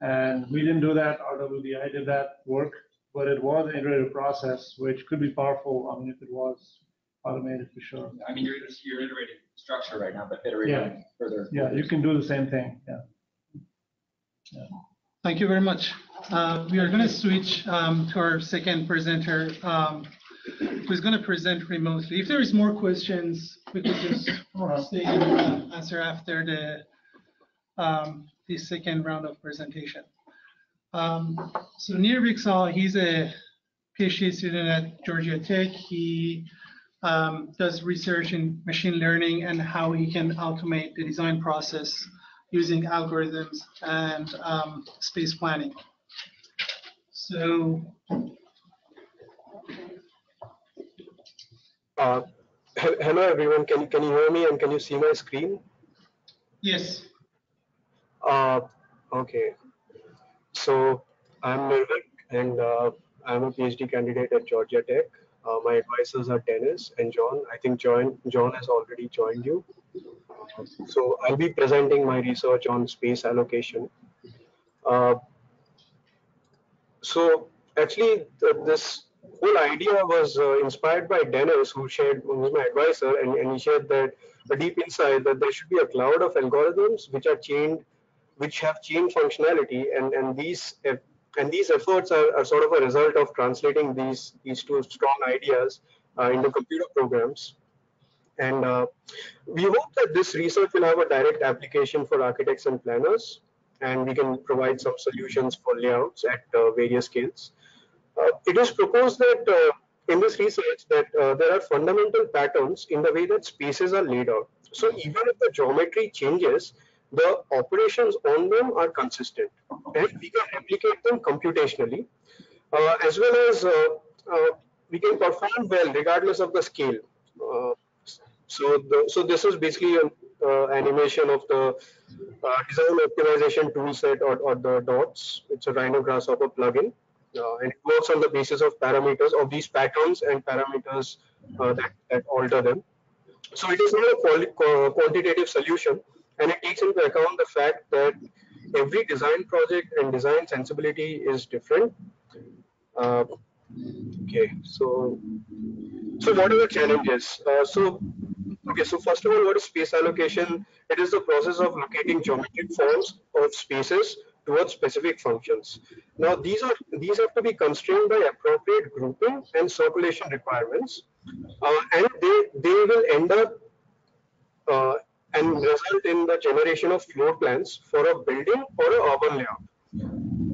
And we didn't do that. RWDI did that work, but it was an iterative process, which could be powerful. I mean, if it was automated for sure. I mean, you're, you're iterating structure right now, but iterating further. Yeah, you can do the same thing. Yeah. Thank you very much. Uh, We are going to switch um, to our second presenter, um, who's going to present remotely. If there is more questions, we could just stay and uh, answer after the, um, the second round of presentation. Um, So Nirvik Saha, he's a PhD student at Georgia Tech. He um, does research in machine learning and how he can automate the design process using algorithms and um, space planning. So Uh, he- Hello, everyone. Can you, can you hear me and can you see my screen? yes, Uh, Okay. So I'm Nirvik and uh, I'm a PhD candidate at Georgia Tech. Uh, My advisors are Dennis and John. I think John, John has already joined you. So I'll be presenting my research on space allocation. Uh, So actually, th- this whole idea was uh, inspired by Dennis, who shared, who was my advisor, and, and he shared that a deep insight that there should be a cloud of algorithms which are chained, which have chain functionality, and and these and these efforts are, are sort of a result of translating these these two strong ideas uh, into computer programs. And uh, we hope that this research will have a direct application for architects and planners, and we can provide some solutions for layouts at uh, various scales. Uh, it is proposed that uh, in this research that uh, there are fundamental patterns in the way that spaces are laid out. So even if the geometry changes, the operations on them are consistent, and we can replicate them computationally, uh, as well as uh, uh, we can perform well regardless of the scale. Uh, so, the, so this is basically an uh, animation of the uh, design optimization tool set or, or the dots. It's a Rhino Grasshopper plugin. And it works on the basis of parameters of these patterns and parameters that, that alter them. So it is not a quantitative solution, and it takes into account the fact that every design project and design sensibility is different. Uh, okay, so so what are the challenges? Uh, so okay, so first of all, what is space allocation? It is the process of locating geometric forms of spaces towards specific functions. Now these are these have to be constrained by appropriate grouping and circulation requirements, uh, and they they will end up uh, and result in the generation of floor plans for a building or a urban layout.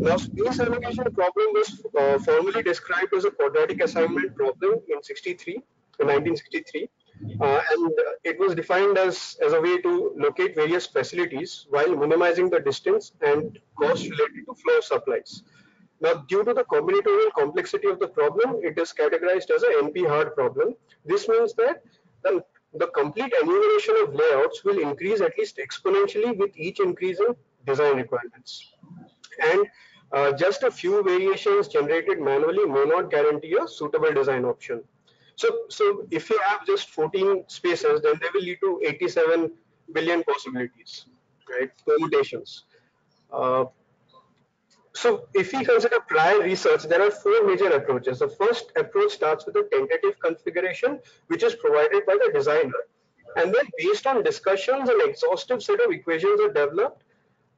Now, space allocation problem was uh, formally described as a quadratic assignment problem in 63, in 1963, uh, and it was defined as, as a way to locate various facilities while minimizing the distance and cost related to flow supplies. Now, due to the combinatorial complexity of the problem, it is categorized as a NP-hard problem. This means that the the complete enumeration of layouts will increase at least exponentially with each increase in design requirements. And uh, just a few variations generated manually may not guarantee a suitable design option. So, so if you have just 14 spaces, then they will lead to 87 billion possibilities, right? Permutations. Uh, so if we consider prior research, there are four major approaches. The first approach starts with a tentative configuration, which is provided by the designer. And then based on discussions, an exhaustive set of equations are developed.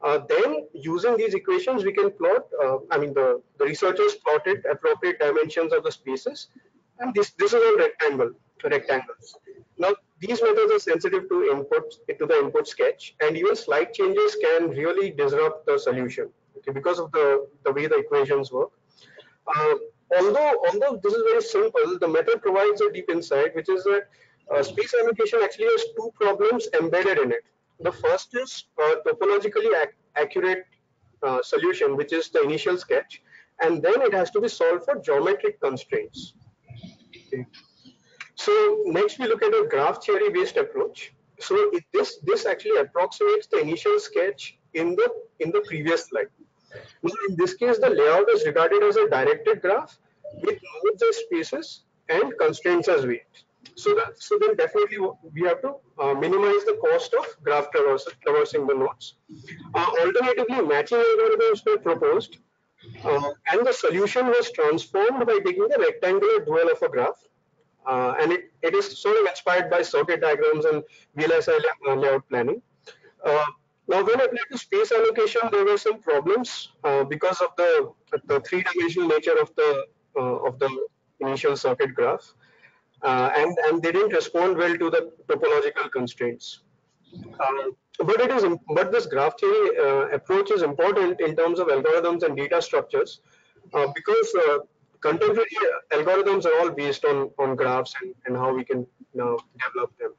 Uh, then using these equations, we can plot, uh, I mean, the, the researchers plotted appropriate dimensions of the spaces. And this, this is all rectangle, rectangles. Now, these methods are sensitive to input, to the input sketch, and even slight changes can really disrupt the solution okay, because of the, the way the equations work. Uh, although, although this is very simple, the method provides a deep insight, which is that uh, space allocation actually has two problems embedded in it. The first is uh, topologically ac accurate uh, solution, which is the initial sketch, and then it has to be solved for geometric constraints. Okay. So next we look at a graph theory based approach. So this this actually approximates the initial sketch in the in the previous slide. Now, in this case, the layout is regarded as a directed graph with nodes as spaces and constraints as weights. So, that, so then definitely we have to uh, minimize the cost of graph traversing the nodes. Uh, alternatively, matching algorithms were proposed uh, and the solution was transformed by taking the rectangular dual of a graph. Uh, and it, it is sort of inspired by circuit diagrams and VLSI layout planning. Now, when applied to space allocation, there were some problems uh, because of the, the three-dimensional nature of the uh, of the initial circuit graph, uh, and and they didn't respond well to the topological constraints. Um, but it is but this graph theory uh, approach is important in terms of algorithms and data structures uh, because uh, contemporary algorithms are all based on on graphs and, and how we can now develop them.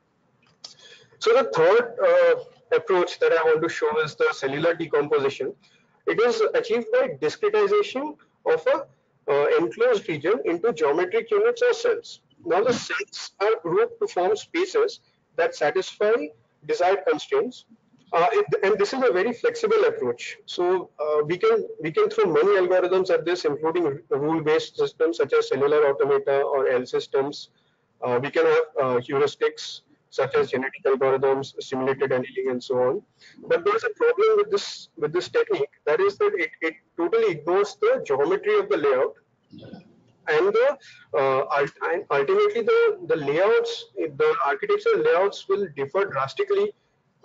So the third approach that I want to show is the cellular decomposition. It is achieved by discretization of a uh, enclosed region into geometric units or cells. Now the cells are grouped to form spaces that satisfy desired constraints. Uh, it, and this is a very flexible approach. So uh, we can we can throw many algorithms at this, including rule-based systems such as cellular automata or L systems. Uh, we can have uh, heuristics such as genetic algorithms, simulated annealing, and so on. But there's a problem with this with this technique. That is that it, it totally ignores the geometry of the layout, and the uh, ultimately the the layouts, the architectural layouts will differ drastically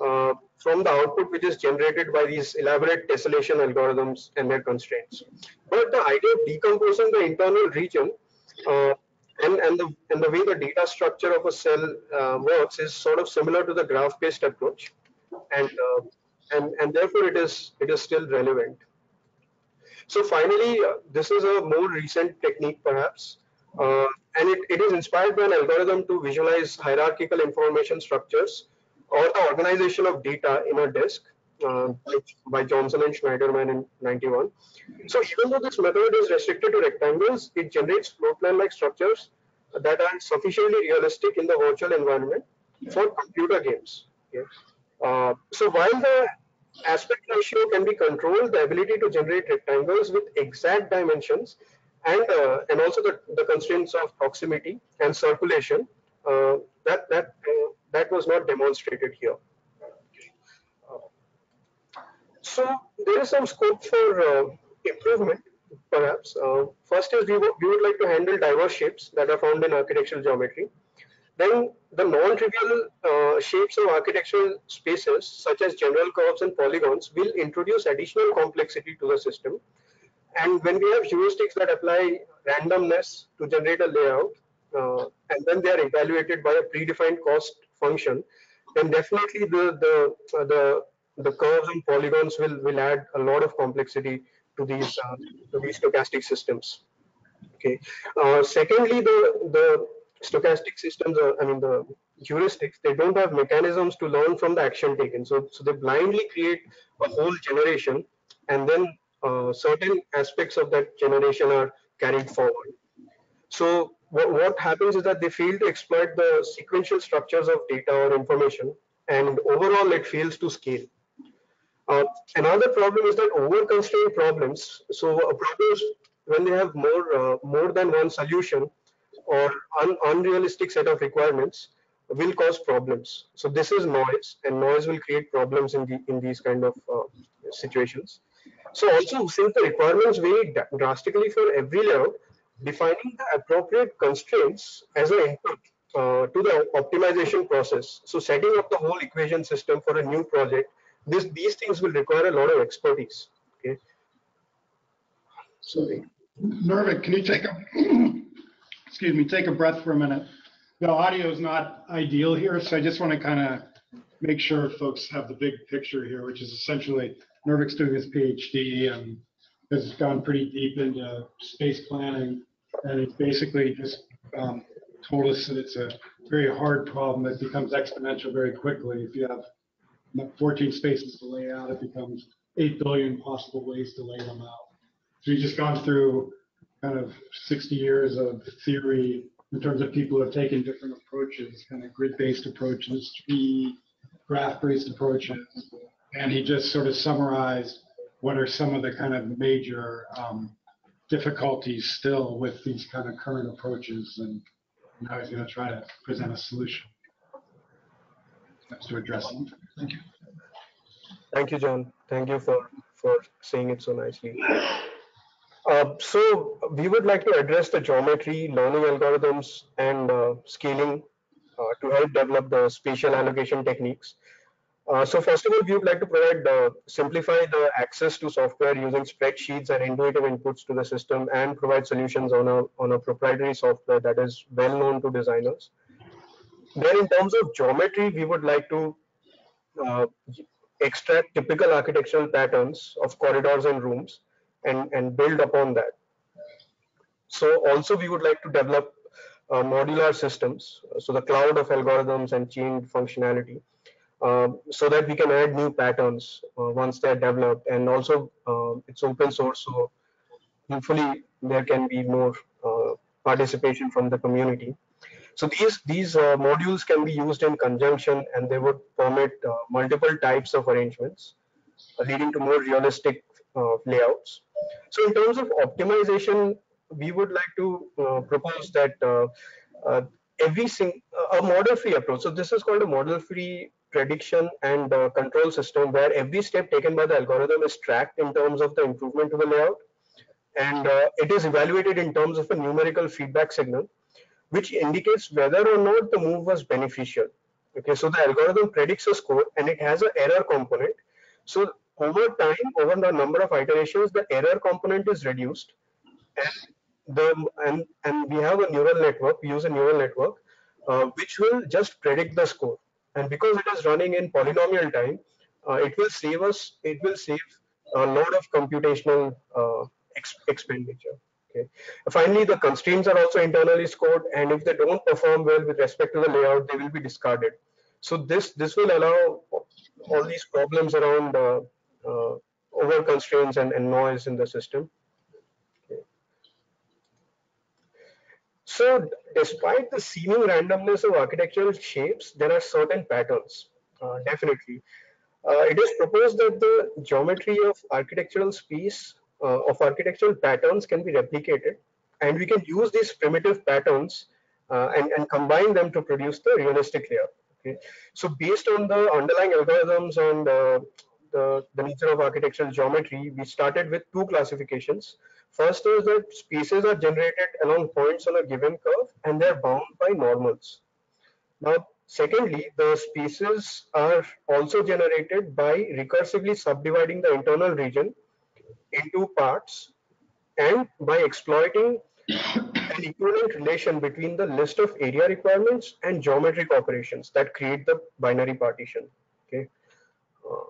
uh, from the output which is generated by these elaborate tessellation algorithms and their constraints. But the idea of decomposing the internal region uh, and and the and the way the data structure of a cell uh, works is sort of similar to the graph-based approach, and uh, and and therefore it is it is still relevant. So finally, uh, this is a more recent technique perhaps, uh, and it, it is inspired by an algorithm to visualize hierarchical information structures or the organization of data in a disk uh, by Johnson and Shneiderman in 91. So even though this method is restricted to rectangles, it generates floor plan-like structures that are sufficiently realistic in the virtual environment for computer games. Uh, so while the aspect ratio can be controlled, the ability to generate rectangles with exact dimensions and uh, and also the, the constraints of proximity and circulation uh, that that uh, that was not demonstrated here. So there is some scope for uh, improvement, perhaps. Uh, first is we, we would like to handle diverse shapes that are found in architectural geometry. Then the non-trivial uh, shapes of architectural spaces, such as general curves and polygons, will introduce additional complexity to the system. And when we have heuristics that apply randomness to generate a layout, uh, and then they are evaluated by a predefined cost function, then definitely the the uh, the the curves and polygons will will add a lot of complexity to these uh, to these stochastic systems. Okay. Uh, secondly, the the stochastic systems, uh, I mean the heuristics, they don't have mechanisms to learn from the action taken. So so they blindly create a whole generation, and then uh, certain aspects of that generation are carried forward. So what, what happens is that they fail to exploit the sequential structures of data or information, and overall it fails to scale. Uh, another problem is that over constrained problems. So problems when they have more uh, more than one solution or un unrealistic set of requirements will cause problems. So this is noise, and noise will create problems in the in these kind of uh, situations. So also since the requirements vary drastically for every layout, defining the appropriate constraints as an input uh, to the optimization process. So setting up the whole equation system for a new project, this these things will require a lot of expertise. Okay. Sorry. Nirvik, can you take a, excuse me, take a breath for a minute? The audio is not ideal here, so I just want to kind of make sure folks have the big picture here, which is essentially Nirvik's doing his PhD and has gone pretty deep into space planning. And it's basically just um, told us that it's a very hard problem that becomes exponential very quickly. If you have 14 spaces to lay out, it becomes 8 billion possible ways to lay them out. So we've just gone through kind of 60 years of theory in terms of people who have taken different approaches, kind of grid-based approaches, tree, graph-based approaches. And he just sort of summarized what are some of the kind of major um, difficulties still with these kind of current approaches. And now he's going to try to present a solution to address them. Thank you. Thank you, John. Thank you for, for saying it so nicely. Uh, so we would like to address the geometry, learning algorithms, and uh, scaling uh, to help develop the spatial allocation techniques. Uh, so first of all, we would like to provide uh, simplify the access to software using spreadsheets and intuitive inputs to the system and provide solutions on a, on a proprietary software that is well known to designers. Then in terms of geometry, we would like to uh, extract typical architectural patterns of corridors and rooms and, and build upon that. So also we would like to develop uh, modular systems, so the cloud of algorithms and chained functionality, uh, so that we can add new patterns uh, once they're developed. And also uh, it's open source, so hopefully there can be more uh, participation from the community. So these these uh, modules can be used in conjunction, and they would permit multiple types of arrangements, leading to more realistic layouts. So in terms of optimization, we would like to uh, propose that uh, uh, every sing a model-free approach. So this is called a model-free prediction and uh, control system where every step taken by the algorithm is tracked in terms of the improvement to the layout and uh, it is evaluated in terms of a numerical feedback signal which indicates whether or not the move was beneficial okay so the algorithm predicts a score and it has an error component so over time, over the number of iterations, the error component is reduced, and the and and we have a neural network. We use a neural network, uh, which will just predict the score. And because it is running in polynomial time, uh, it will save us. It will save a lot of computational uh, ex expenditure. Okay. Finally, the constraints are also internally scored, and if they don't perform well with respect to the layout, they will be discarded. So this this will allow all these problems around uh, uh, over constraints and, and noise in the system. So despite the seeming randomness of architectural shapes, there are certain patterns, uh, definitely. Uh, it is proposed that the geometry of architectural space uh, of architectural patterns can be replicated and we can use these primitive patterns uh, and, and combine them to produce the realistic layer. Okay. So based on the underlying algorithms and uh, the, the nature of architectural geometry, we started with two classifications. First is that spaces are generated along points on a given curve and they're bound by normals. Now, secondly, the spaces are also generated by recursively subdividing the internal region into parts and by exploiting an equivalent relation between the list of area requirements and geometric operations that create the binary partition. Okay. Uh,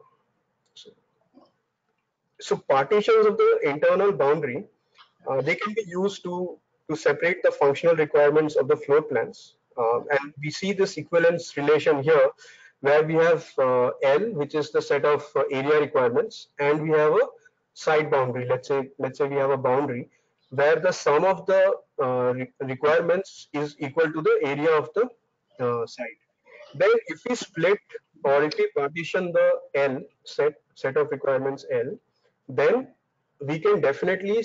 so partitions of the internal boundary, uh, they can be used to, to separate the functional requirements of the floor plans. Uh, and we see this equivalence relation here where we have uh, L, which is the set of uh, area requirements, and we have a side boundary. Let's say, let's say we have a boundary where the sum of the uh, re requirements is equal to the area of the uh, side. Then if we split or if we partition the L set set of requirements L, then we can definitely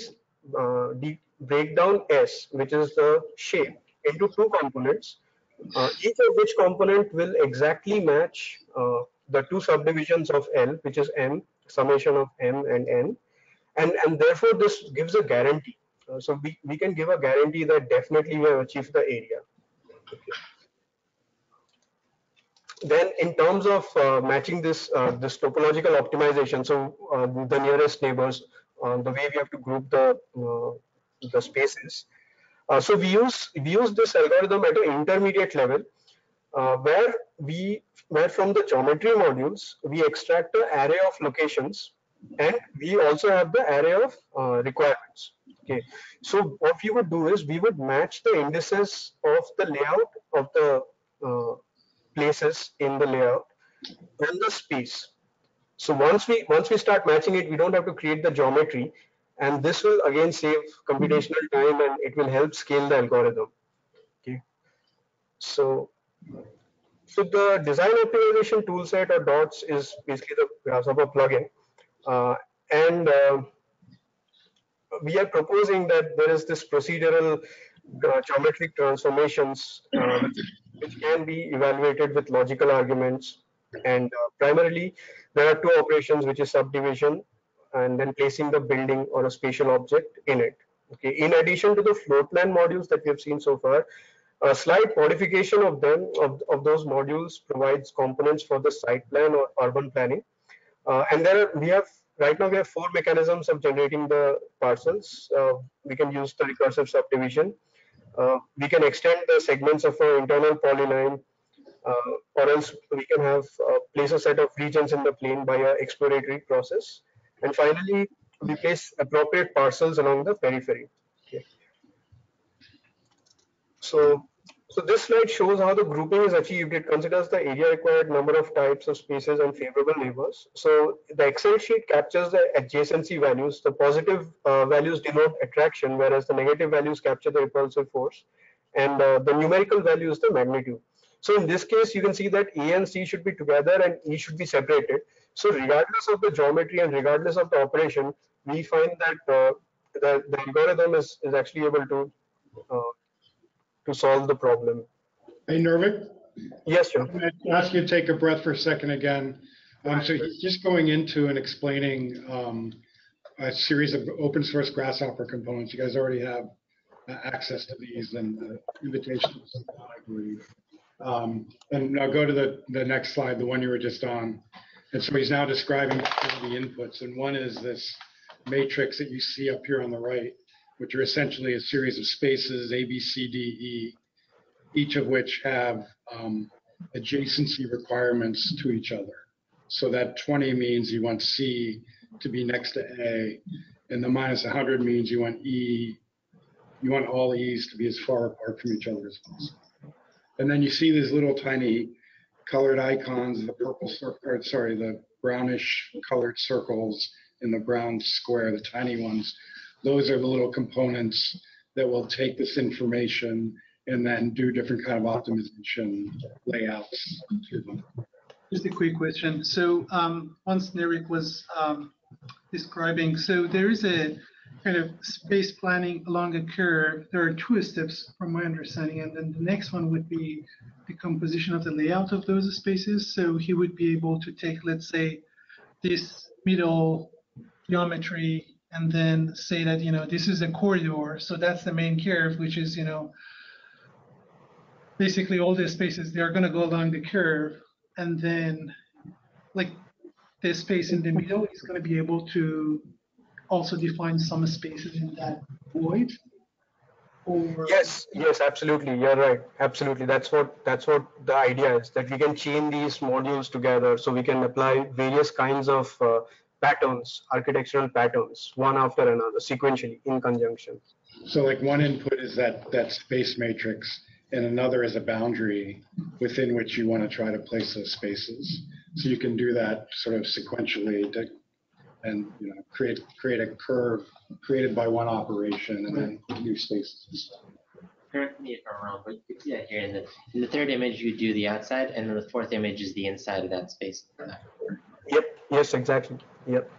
uh, de- break down S, which is the shape, into two components, uh, each of which component will exactly match uh, the two subdivisions of L, which is M, summation of M and N. And, and therefore, this gives a guarantee. Uh, so we, we can give a guarantee that definitely we have achieved the area. Then in terms of uh, matching this uh, this topological optimization, so uh, the nearest neighbors, uh, the way we have to group the uh, the spaces. So we use we use this algorithm at an intermediate level, where we where from the geometry modules we extract an array of locations, and we also have the array of uh, requirements. Okay, so what we would do is we would match the indices of the layout of the uh, places in the layout and the space. So once we once we start matching it, we don't have to create the geometry, and this will again save computational time and it will help scale the algorithm. Okay, so so the design optimization toolset or DOTS is basically the Grasshopper plugin, and uh, we are proposing that there is this procedural uh, geometric transformations uh, which, can be evaluated with logical arguments. And uh, primarily there are two operations which is subdivision and then placing the building or a spatial object in it. Okay in addition to the floor plan modules that we have seen so far a slight modification of them of, of those modules provides components for the site plan or urban planning uh, and there we have right now we have four mechanisms of generating the parcels. Uh, we can use the recursive subdivision. Uh, we can extend the segments of our internal polyline uh, or else we can have uh, place a set of regions in the plane by a exploratory process. And finally we place appropriate parcels along the periphery. Okay. so so this slide shows how the grouping is achieved. It considers the area required, number of types of spaces and favorable neighbors. So the Excel sheet captures the adjacency values. The positive uh, values denote attraction, whereas the negative values capture the repulsive force. And uh, the numerical value is the magnitude. So in this case, you can see that A and C should be together and E should be separated. So regardless of the geometry and regardless of the operation, we find that uh, the, the algorithm is, is actually able to uh, to solve the problem. Hey, Nirvik, Yes, sir. I'm gonna ask you to take a breath for a second again. Um, so he's just going into and explaining, um, a series of open source Grasshopper components. You guys already have uh, access to these and the invitation, was sent out, I believe. Um, and now go to the, the next slide, the one you were just on. And so he's now describing the inputs, and one is this matrix that you see up here on the right, which are essentially a series of spaces, A, B, C, D, E, each of which have um, adjacency requirements to each other. So that 20 means you want C to be next to A, and the minus 100 means you want E, you want all E's to be as far apart from each other as possible. And then you see these little tiny colored icons, the purple circle, sorry, the brownish colored circles in the brown square, the tiny ones. Those are the little components that will take this information and then do different kind of optimization layouts to them. Just a quick question. So um, once Nirvik was um, describing, so there is a kind of space planning along a curve. There are two steps from my understanding, and then the next one would be the composition of the layout of those spaces. So he would be able to take, let's say, this middle geometry and then say that, you know, this is a corridor. So that's the main curve, which is, you know, basically all the spaces, they're going to go along the curve. And then like the space in the middle is going to be able to also define some spaces in that void. Or Yes, yes, absolutely. You're right. Absolutely. That's what that's what the idea is that we can chain these modules together so we can apply various kinds of uh, patterns, architectural patterns, one after another, sequentially in conjunction. So like one input is that, that space matrix and another is a boundary within which you want to try to place those spaces. So you can do that sort of sequentially to, and, you know, create, create a curve created by one operation and then new spaces. Correct me if I'm wrong, but you can see that here in the, in the third image, you do the outside, and then the fourth image is the inside of that space. Yep, yes, exactly, yep.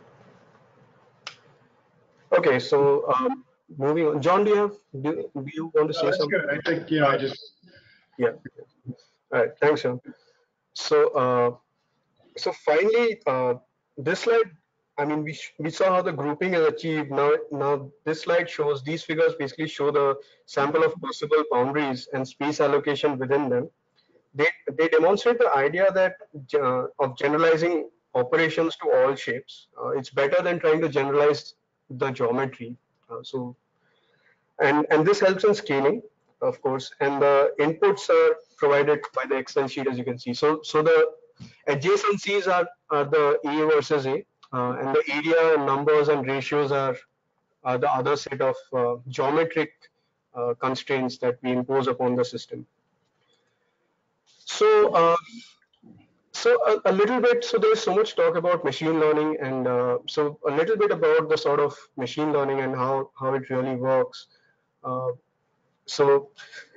Okay, so, um, moving on, John, do you have, do, do you want to No, say That's something? good. I think, you know, I just, Yeah. All right, thanks, John. So, uh, so finally, uh, this slide, I mean, we, sh- we saw how the grouping is achieved. Now, now this slide shows, these figures basically show the sample of possible boundaries and space allocation within them. They, they demonstrate the idea that uh, of generalizing operations to all shapes. Uh, it's better than trying to generalize the geometry. Uh, so, and, and this helps in scaling of course, and the inputs are provided by the Excel sheet as you can see. So, so the adjacencies are, are the A versus A, uh, and the area and numbers and ratios are, are the other set of uh, geometric uh, constraints that we impose upon the system. So, uh, so a, a, little bit, so there's so much talk about machine learning and uh, so a little bit about the sort of machine learning and how, how it really works. Uh, so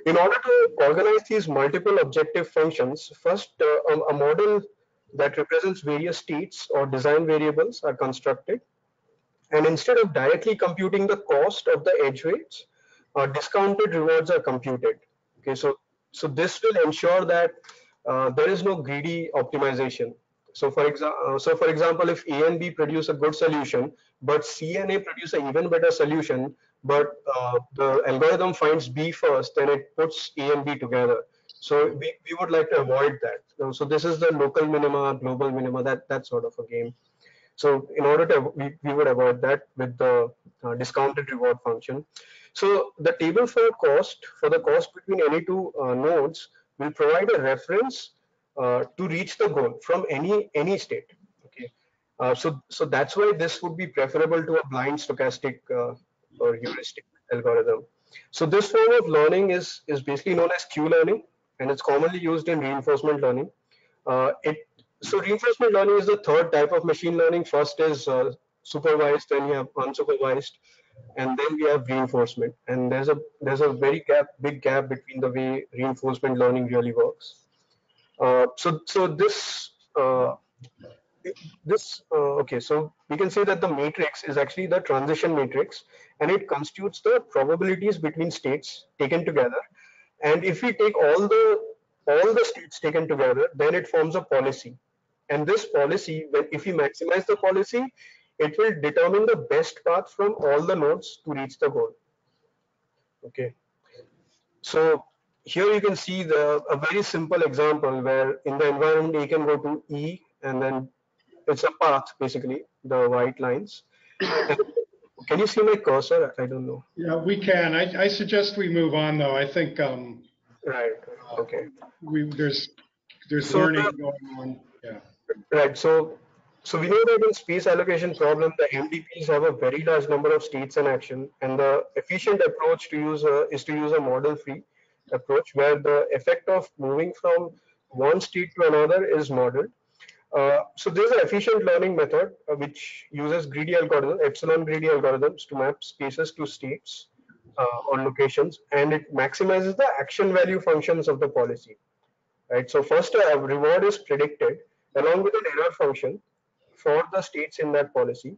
in order to organize these multiple objective functions, first uh, a, a, model that represents various states or design variables are constructed. And instead of directly computing the cost of the edge weights, uh, discounted rewards are computed. Okay, so, so this will ensure that uh, there is no greedy optimization. So for example, so for example, if A and B produce a good solution, but C and A produce an even better solution, but uh, the algorithm finds B first, then it puts A and B together. So we, we would like to avoid that. So this is the local minima, global minima, that, that sort of a game. So in order to, we, we would avoid that with the uh, discounted reward function. So the table for cost, for the cost between any two uh, nodes will provide a reference uh, to reach the goal from any, any state. Okay. Uh, so, so that's why this would be preferable to a blind stochastic uh, or heuristic algorithm. So this form of learning is, is basically known as Q-learning and it's commonly used in reinforcement learning. Uh, it, so reinforcement learning is the third type of machine learning. First is uh, supervised, then you have unsupervised, and then we have reinforcement. And there's a there's a very gap, big gap between the way reinforcement learning really works. Uh, so so this uh, this uh, okay so we can say that the matrix is actually the transition matrix and it constitutes the probabilities between states taken together and if we take all the all the states taken together then it forms a policy and this policy when if we maximize the policy it will determine the best path from all the nodes to reach the goal. Okay. So here you can see the a very simple example where in the environment a can go to e and then it's a path basically the white lines. Can you see my cursor? I don't know. Yeah we can. I, I suggest we move on though. I think um right. Okay. we there's there's So learning the- going on. Yeah. Right. So so we know that in space allocation problem the mdps have a very large number of states in action and the efficient approach to use a, is to use a model free approach where the effect of moving from one state to another is modeled uh, so there's an efficient learning method uh, which uses greedy algorithm, epsilon greedy algorithms to map spaces to states uh, or locations, and it maximizes the action value functions of the policy. Right. So first, a reward is predicted along with an error function for the states in that policy.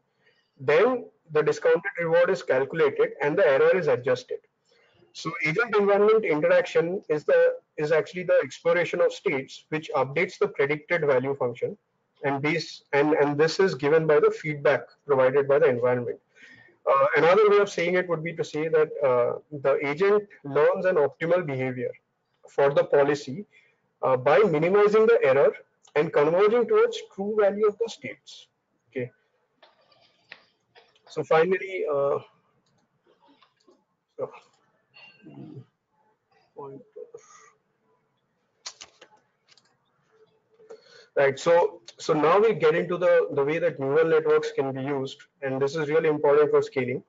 Then the discounted reward is calculated and the error is adjusted. So agent environment interaction is the is actually the exploration of states which updates the predicted value function and these and and this is given by the feedback provided by the environment. Uh, another way of saying it would be to say that uh, the agent learns an optimal behavior for the policy uh, by minimizing the error and converging towards true value of the states. Okay. So finally, uh, so, Right. So so now we get into the the way that neural networks can be used, and this is really important for scaling.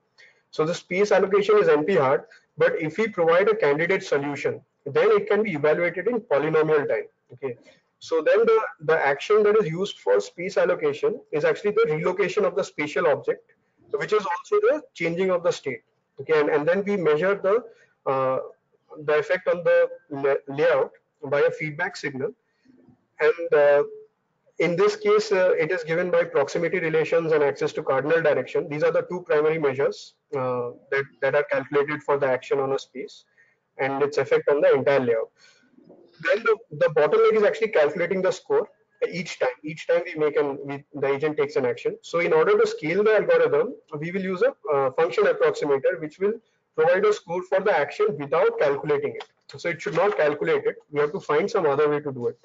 So the space allocation is NP hard, but if we provide a candidate solution, then it can be evaluated in polynomial time. Okay. So then the the action that is used for space allocation is actually the relocation of the spatial object, which is also the changing of the state. Okay, and, and then we measure the uh, the effect on the la- layout by a feedback signal and uh, in this case, uh, it is given by proximity relations and access to cardinal direction. These are the two primary measures uh, that, that are calculated for the action on a space and its effect on the entire layout. Then the, the bottleneck is actually calculating the score each time. Each time we make an, we, the agent takes an action. So in order to scale the algorithm, we will use a uh, function approximator, which will provide a score for the action without calculating it. So it should not calculate it. We have to find some other way to do it,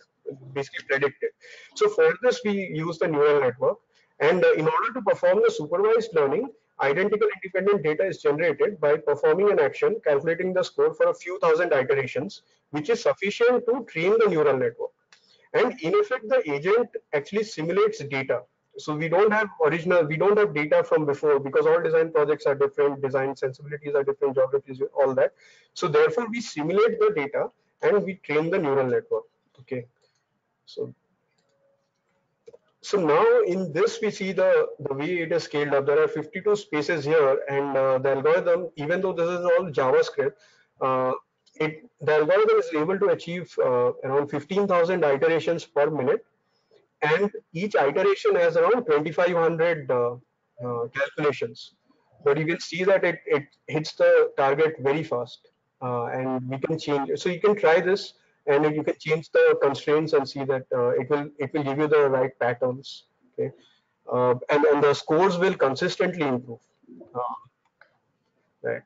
basically predict it. So for this, we use the neural network. And uh, in order to perform the supervised learning, identical independent data is generated by performing an action, calculating the score for a few thousand iterations, which is sufficient to train the neural network. And in effect, the agent actually simulates data. So we don't have original, we don't have data from before because all design projects are different, design sensibilities are different, geographies, all that. So therefore, we simulate the data and we train the neural network. Okay. So so now in this we see the the way it is scaled up. There are 52 spaces here and uh, the algorithm even though this is all javascript uh, it the algorithm is able to achieve uh, around 15000 iterations per minute. And each iteration has around 2500 uh, uh, calculations. But you can see that it, it hits the target very fast uh, and we can change it. so you can try this and you can change the constraints and see that uh, it will it will give you the right patterns okay? Uh, and and the scores will consistently improve. Uh, right.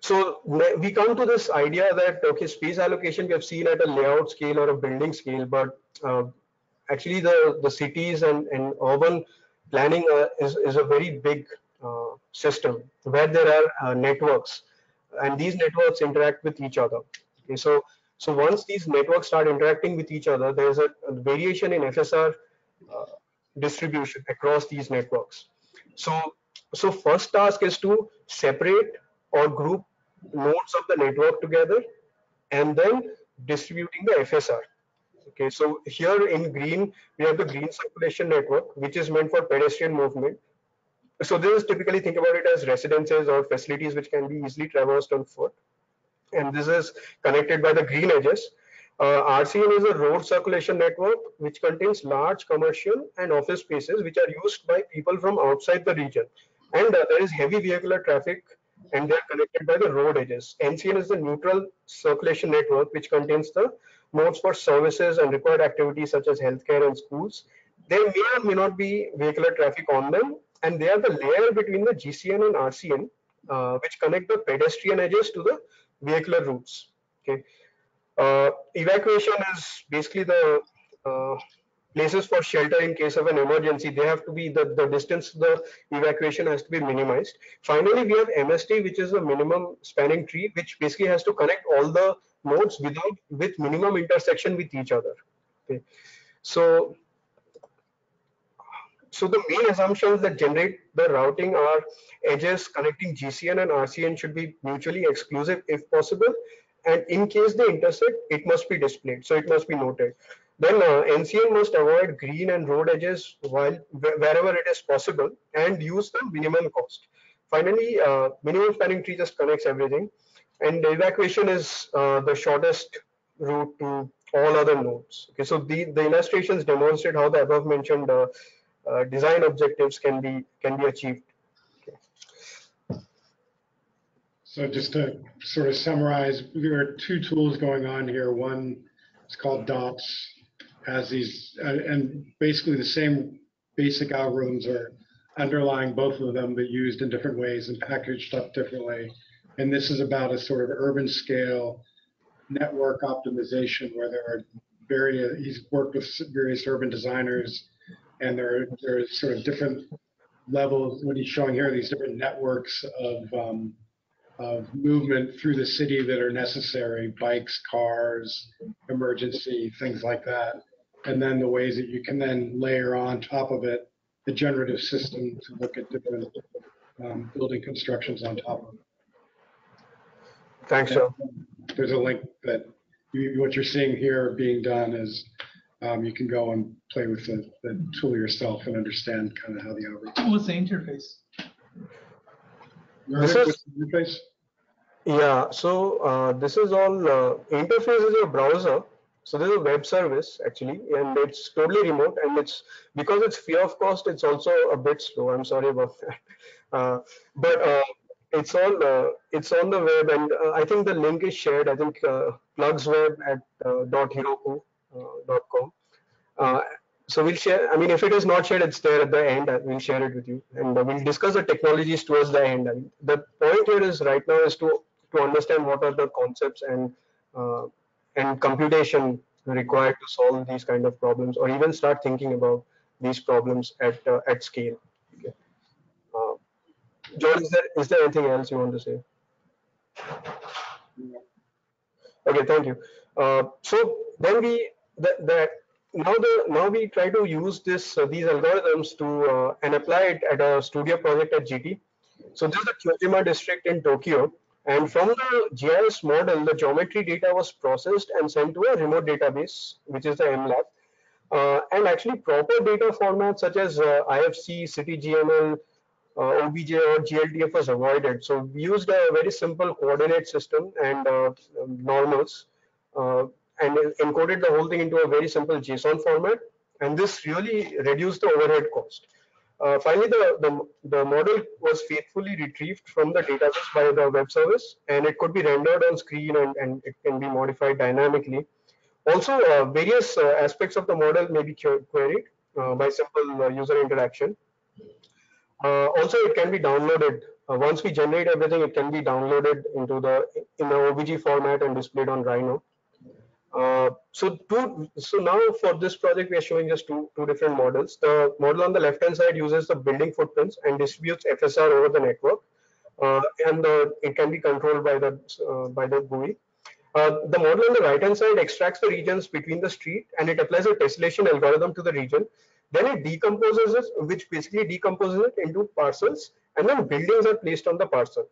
So we come to this idea that okay space allocation we have seen at a layout scale or a building scale but uh, actually the the cities and and urban planning uh, is is a very big uh, system where there are networks. And these networks interact with each other. Okay so so once these networks start interacting with each other, there's a, a variation in FSR uh, distribution across these networks. So, so first task is to separate or group nodes of the network together and then distributing the FSR. Okay, so here in green, we have the green circulation network, which is meant for pedestrian movement. So this is typically think about it as residences or facilities which can be easily traversed on foot and this is connected by the green edges. Uh, RCN is a road circulation network which contains large commercial and office spaces which are used by people from outside the region. And uh, there is heavy vehicular traffic and they are connected by the road edges. NCN is the neutral circulation network which contains the nodes for services and required activities such as healthcare and schools. There may or may not be vehicular traffic on them and they are the layer between the GCN and RCN uh, which connect the pedestrian edges to the vehicular routes. Okay, uh, evacuation is basically the uh, places for shelter in case of an emergency. They have to be the the distance the evacuation has to be minimized. Finally, we have MST, which is the minimum spanning tree, which basically has to connect all the nodes without with minimum intersection with each other. Okay, so so the main assumptions that generate the routing are edges connecting GCN and RCN should be mutually exclusive if possible. And in case they intersect, it must be displayed. So it must be noted. Then uh, NCN must avoid green and road edges while wherever it is possible and use the minimum cost. Finally, uh, minimum spanning tree just connects everything. And the evacuation is uh, the shortest route to all other nodes. Okay, so the, the illustrations demonstrate how the above mentioned uh, uh, design objectives can be can be achieved. So just to sort of summarize, there are two tools going on here. One is called DOTS, has these, and basically the same basic algorithms are underlying both of them, but used in different ways and packaged up differently. And this is about a sort of urban scale network optimization where there are various, he's worked with various urban designers and there there are sort of different levels. What he's showing here, these different networks of um, of movement through the city that are necessary: bikes, cars, emergency, things like that. And then the ways that you can then layer on top of it the generative system to look at different um, building constructions on top of it. Thanks, Joe. There's a link that you, what you're seeing here being done is um, you can go and play with the, the tool yourself and understand kind of how the algorithm. What's the interface? This is- Interface? Yeah, so uh, this is all uh, interface is your browser So this is a web service actually, and it's totally remote, and it's because it's free of cost. It's also a bit slow. I'm sorry about that, uh, but uh, it's on uh, it's on the web, and uh, I think the link is shared. I think uh, plugsweb at uh, dot heroku, uh, com. Uh, so we'll share. I mean, if it is not shared, it's there at the end. We'll share it with you, and we'll discuss the technologies towards the end. I mean, the point here is right now is to to understand what are the concepts and uh, and computation required to solve these kind of problems, or even start thinking about these problems at uh, at scale. Okay. Uh, John, is there is there anything else you want to say? Okay, thank you. Uh, so then we that that now the now we try to use this uh, these algorithms to uh, and apply it at a studio project at GT. So this is the Kyojima district in Tokyo, and from the GIS model, the geometry data was processed and sent to a remote database, which is the MLab. Uh, and actually proper data formats such as uh, IFC, CityGML, uh, OBJ or GLTF was avoided. So we used a very simple coordinate system and uh, um, normals and encoded the whole thing into a very simple JSON format. And this really reduced the overhead cost. Uh, finally, the, the, the model was faithfully retrieved from the database by the web service and it could be rendered on screen and, and it can be modified dynamically. Also, uh, various uh, aspects of the model may be queried uh, by simple uh, user interaction. Uh, also, it can be downloaded. once we generate everything, it can be downloaded into the in the OBJ format and displayed on Rhino. Uh, so two, so now for this project, we are showing just two, two different models. The model on the left-hand side uses the building footprints and distributes FSR over the network. Uh, and uh, it can be controlled by the, uh, by the GUI. Uh, the model on the right-hand side extracts the regions between the street and it applies a tessellation algorithm to the region. Then it decomposes it, which basically decomposes it into parcels and then buildings are placed on the parcel.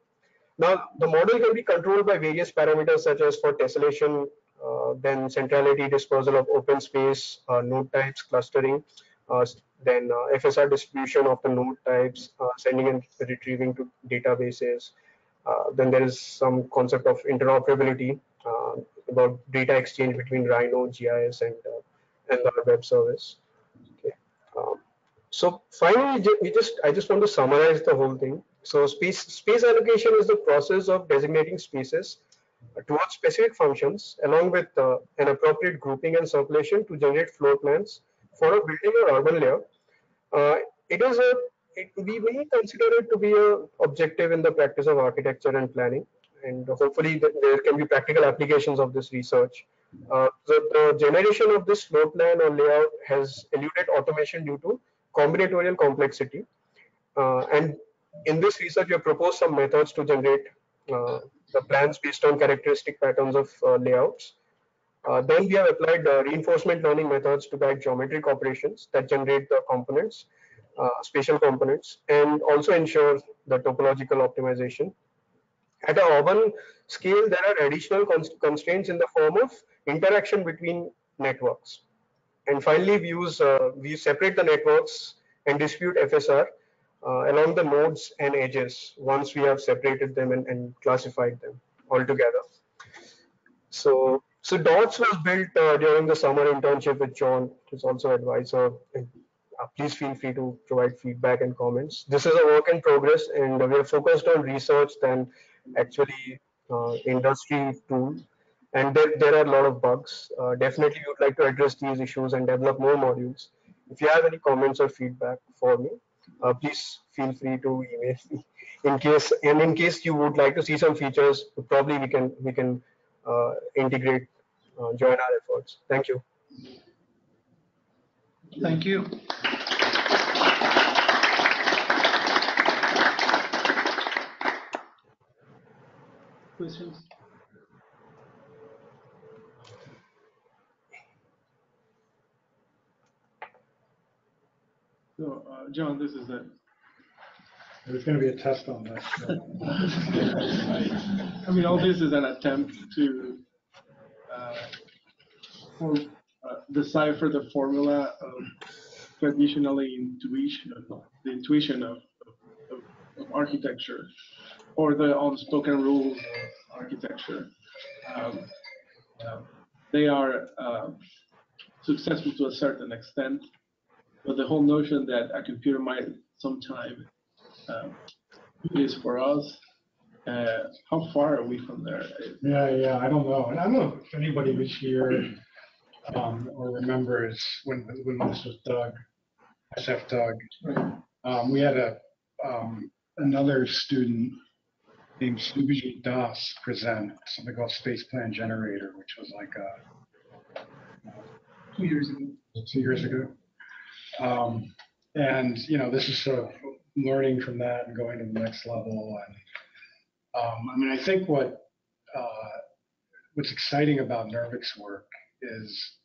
Now, the model can be controlled by various parameters such as for tessellation, then centrality disposal of open space, uh, node types, clustering, uh, then uh, FSR distribution of the node types, uh, sending and retrieving to databases. Uh, then there is some concept of interoperability about data exchange between Rhino, GIS, and and the web service. Okay. Um, so finally, we just I just want to summarize the whole thing. So space space allocation is the process of designating spaces towards specific functions along with uh, an appropriate grouping and circulation to generate floor plans for a building or urban layout. Uh, it is a, it, we may consider it to be a objective in the practice of architecture and planning and hopefully th there can be practical applications of this research. Uh, the, the generation of this floor plan or layout has eluded automation due to combinatorial complexity. Uh, and in this research, we have proposed some methods to generate uh, the plans based on characteristic patterns of uh, layouts. Uh, then we have applied reinforcement learning methods to guide geometric operations that generate the components, spatial components, and also ensure the topological optimization. At an urban scale, there are additional constraints in the form of interaction between networks. And finally, we use uh, we separate the networks and distribute FSR uh, along the nodes and edges once we have separated them and, and classified them all together. So, so DOTS was built uh, during the summer internship with John, who's also advisor. Uh, please feel free to provide feedback and comments. This is a work in progress and we are focused on research than actually uh, industry tool. And there, there are a lot of bugs. Uh, definitely, would like to address these issues and develop more modules. If you have any comments or feedback for me, uh, please feel free to email me. In case and in case you would like to see some features probably we can we can uh, integrate uh, join our efforts. Thank you. Thank you. Questions So, uh, John, this is it. There's going to be a test on this. I mean, all this is an attempt to uh, for, uh, decipher the formula of traditionally intuition, the intuition of, of, of architecture, or the unspoken rules of architecture. Um, they are um, successful to a certain extent. But the whole notion that a computer might sometime um, this for us, uh, how far are we from there? Yeah, yeah, I don't know. And I don't know if anybody was here um, or remembers when, when this was DUG, SF DUG. Um, we had a, um, another student named Subhajit Das present something called Space Plan Generator, which was like a, Two years ago. two years ago. Um, and, you know, this is sort of learning from that and going to the next level. And, um, I mean, I think what, uh, what's exciting about Nirvik's work is,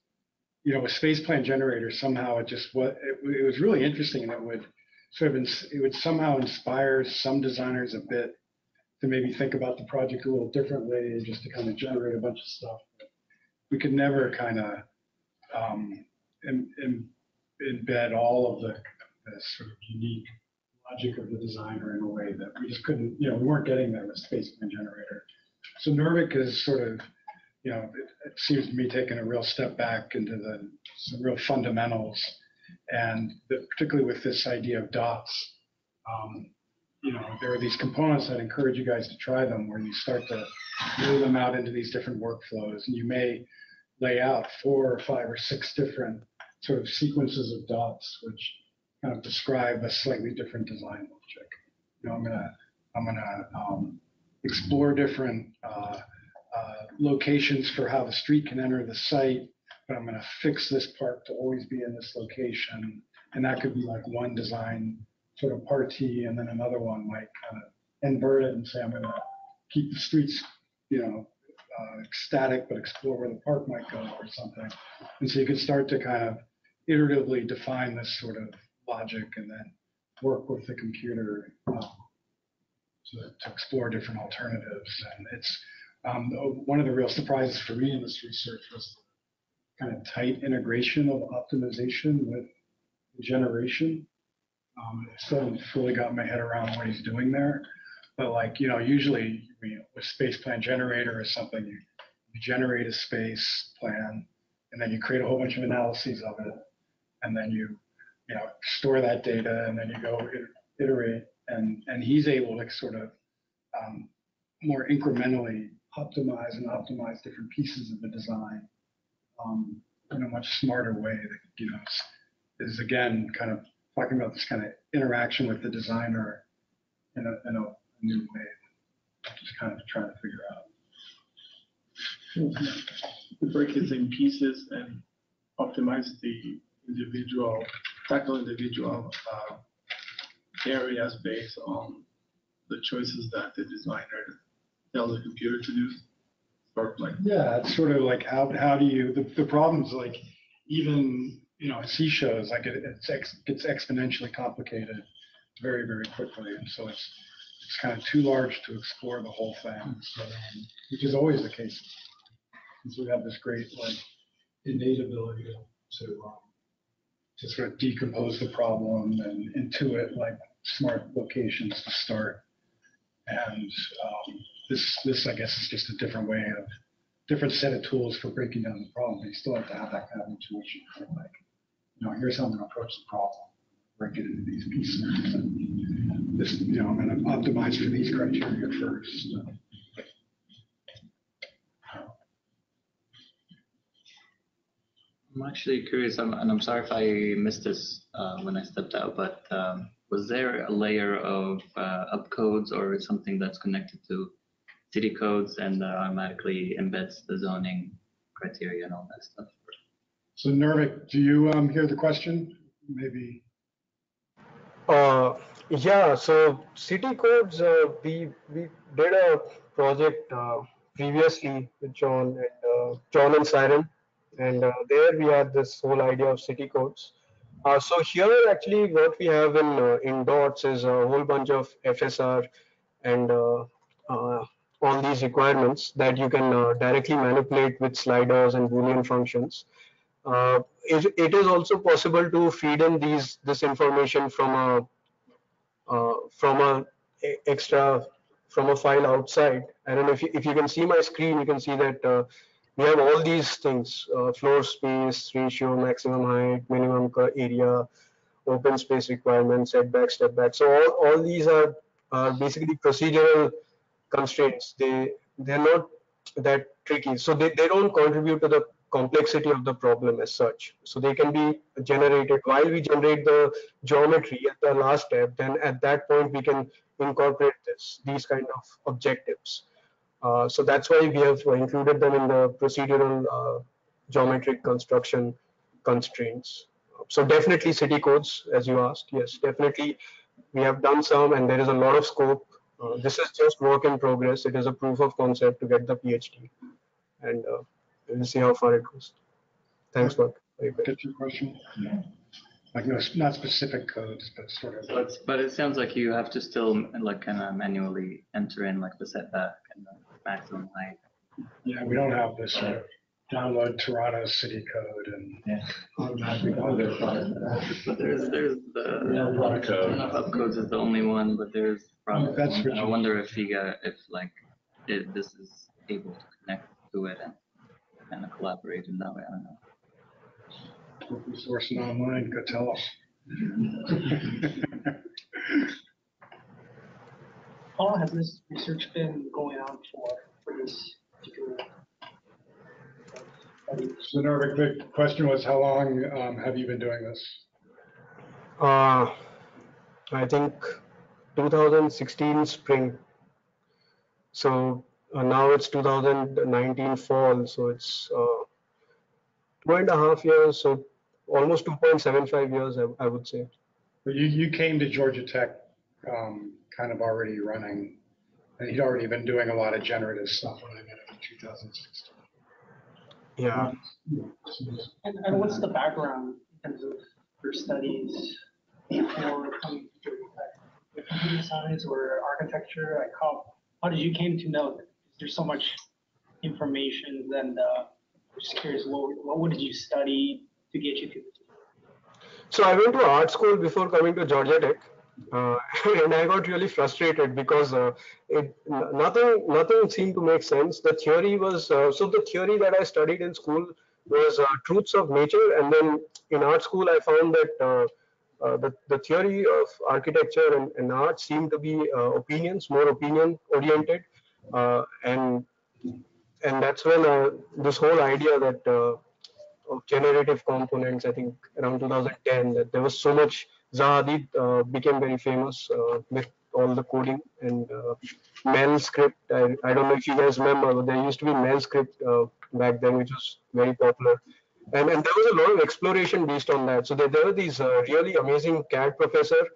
you know, with Space Plan Generator, somehow it just, what, it, it was really interesting and it would sort of, it would somehow inspire some designers a bit to maybe think about the project a little differently, just to kind of generate a bunch of stuff. We could never kind of, um, em- em- embed all of the, the sort of unique logic of the designer in a way that we just couldn't, you know, we weren't getting there with Space Plan Generator. So Nirvik is sort of, you know, it, it seems to me taking a real step back into the some real fundamentals, and the, particularly with this idea of dots. Um, you know, there are these components that encourage you guys to try them, where you start to lay them out into these different workflows, and you may lay out four or five or six different sort of sequences of dots, which kind of describe a slightly different design logic. You know, I'm gonna, I'm gonna um, explore different uh, uh, locations for how the street can enter the site, but I'm gonna fix this part to always be in this location. And that could be like one design sort of party, and then another one might kind of invert it and say, I'm gonna keep the streets, you know, uh, static, but explore where the park might go or something. And so you can start to kind of iteratively define this sort of logic and then work with the computer um, to, to explore different alternatives. And it's um, one of the real surprises for me in this research was kind of tight integration of optimization with generation. Um, I still haven't fully got my head around what he's doing there. But like, you know, usually you know, with space plan generator or something, you, you generate a space plan and then you create a whole bunch of analyses of it. And then you, you know, store that data and then you go iterate and, and he's able to sort of um, more incrementally optimize and optimize different pieces of the design um, in a much smarter way that, you know, is, again, kind of talking about this kind of interaction with the designer in a, in a new way. Just kind of trying to figure out. To break it in pieces and optimize the individual, tackle individual uh, areas based on the choices that the designer tells the computer to do. Like, Yeah, it's sort of like how, how do you, the, the problem's like even, you know, C shows, like it, it's ex, gets exponentially complicated very, very quickly. And so it's, it's kind of too large to explore the whole thing, so, um, which is always the case. So we have this great like innate ability to, to, um, to sort of decompose the problem and intuit like smart locations to start. And um, this, this, I guess, is just a different way of, different set of tools for breaking down the problem. But you still have to have that kind of intuition. of Like, you know, here's how I'm going to approach the problem, break it into these pieces. And this, you know, I'm going to optimize for these criteria first. I'm actually curious, I'm- and I'm sorry if I missed this uh, when I stepped out, but um, was there a layer of uh, upcodes or something that's connected to city codes and uh, automatically embeds the zoning criteria and all that stuff? So Nirvik, do you um, hear the question? Maybe. Uh, yeah, so city codes, uh, we, we did a project uh, previously with John and uh, John and Siren, and uh, there we had this whole idea of city codes. Uh, so here actually what we have in uh, in dots is a whole bunch of FSR and uh, uh, on these requirements that you can uh, directly manipulate with sliders and boolean functions. It, it is also possible to feed in these this information from a from a extra from a file outside. I don't know if you, if you can see my screen, you can see that we have all these things, uh, floor space, ratio, maximum height, minimum area, open space requirements, setback, step back. So all, all these are, are basically procedural constraints. They, they're not that tricky. So they, they don't contribute to the complexity of the problem as such. So they can be generated while we generate the geometry at the last step, then at that point we can incorporate this, these kind of objectives. Uh, so that's why we have included them in the procedural uh, geometric construction constraints. So definitely city codes, as you asked, yes, definitely we have done some and there is a lot of scope. Uh, this is just work in progress. It is a proof of concept to get the PhD and uh, we'll see how far it goes. Thanks, Mark. Very good. Your question? Like no, not specific codes, but sort of. But, but it sounds like you have to still like kind of manually enter in like the setback and the maximum height. Yeah, we don't have this sort download Toronto city code and automatically. But there's, there's the, product I don't code. know if upcodes is the only one, but there's probably, That's what I you- wonder if he got, if like, if this is able to connect to it and kind of collaborate in that way, I don't know. Open source and online, go tell us. How long has this research been going on for, for this particular? study? So Nirvik, the question was, how long um, have you been doing this? Uh, I think 2016 spring. So uh, now it's 2019 fall, so it's uh, two and a half years, so almost 2.75 years, I, I would say. But you, you came to Georgia Tech um, kind of already running, and he'd already been doing a lot of generative stuff when I met him in 2016. Yeah. And, and what's the background in terms of your studies before coming to Computer science or architecture, like how, how did you came to know? that There's so much information and, uh, I'm just curious, what, what what did you study to get you to? So I went to art school before coming to Georgia Tech, uh, and I got really frustrated because uh, it nothing nothing seemed to make sense. The theory was uh, so the theory that I studied in school was uh, truths of nature, and then in art school I found that uh, uh, the the theory of architecture and, and art seemed to be opinions, more opinion oriented, and and that's when this whole idea that of generative components, I think around 2010, that there was so much, Zaha Hadid uh, became very famous uh, with all the coding and uh, Mel script. I, I don't know if you guys remember, but there used to be Mel script uh, back then, which was very popular. And, and there was a lot of exploration based on that. So there, there were these uh, really amazing CAD professor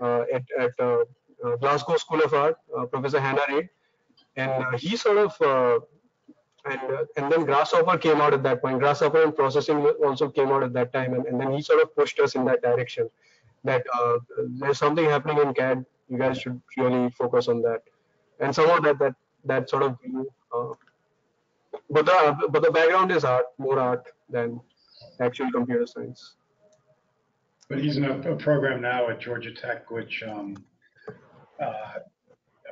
uh, at, at Glasgow School of Art, Professor Hannah Reid. And he sort of and uh, and then grasshopper came out at that point grasshopper and processing also came out at that time and, and then he sort of pushed us in that direction that uh, there's something happening in cad you guys should really focus on that and somehow that that that sort of view. uh, but the but the background is art more art than actual computer science But he's in a, a program now at Georgia Tech, which um, uh,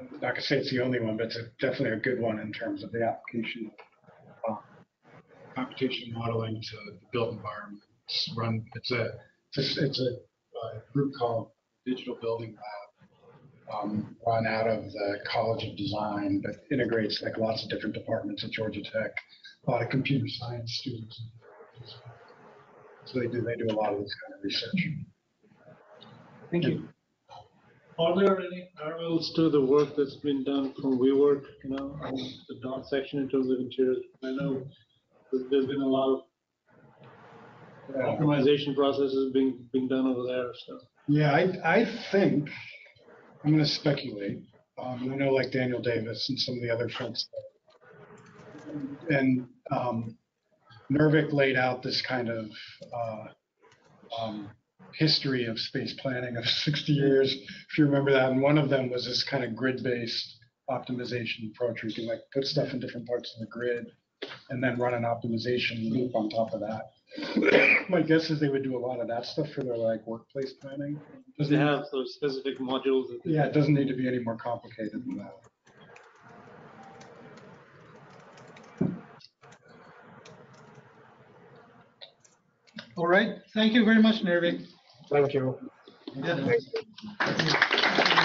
I'm not gonna say it's the only one, but it's a, definitely a good one in terms of the application of uh, computational modeling to the built environment. Run. It's a, it's a uh, group called Digital Building Lab, um, run out of the College of Design, but integrates like lots of different departments at Georgia Tech. A lot of computer science students. So they do they do a lot of this kind of research. Thank you. Are there any parallels to the work that's been done from WeWork, you know, on the dot section in terms of interiors? I know there's been a lot of optimization processes being, being done over there, so. Yeah, I, I think, I'm gonna speculate, um, I know like Daniel Davis and some of the other folks. And, um, Nirvik laid out this kind of, uh, um, history of space planning of 60 years, if you remember that, and one of them was this kind of grid-based optimization approach, where you can like put stuff in different parts of the grid and then run an optimization loop on top of that. My guess is they would do a lot of that stuff for their like workplace planning. Does they it have those specific modules that? Yeah, it doesn't need to be any more complicated than that. All right, thank you very much, Nirvik. Thank you. Yeah.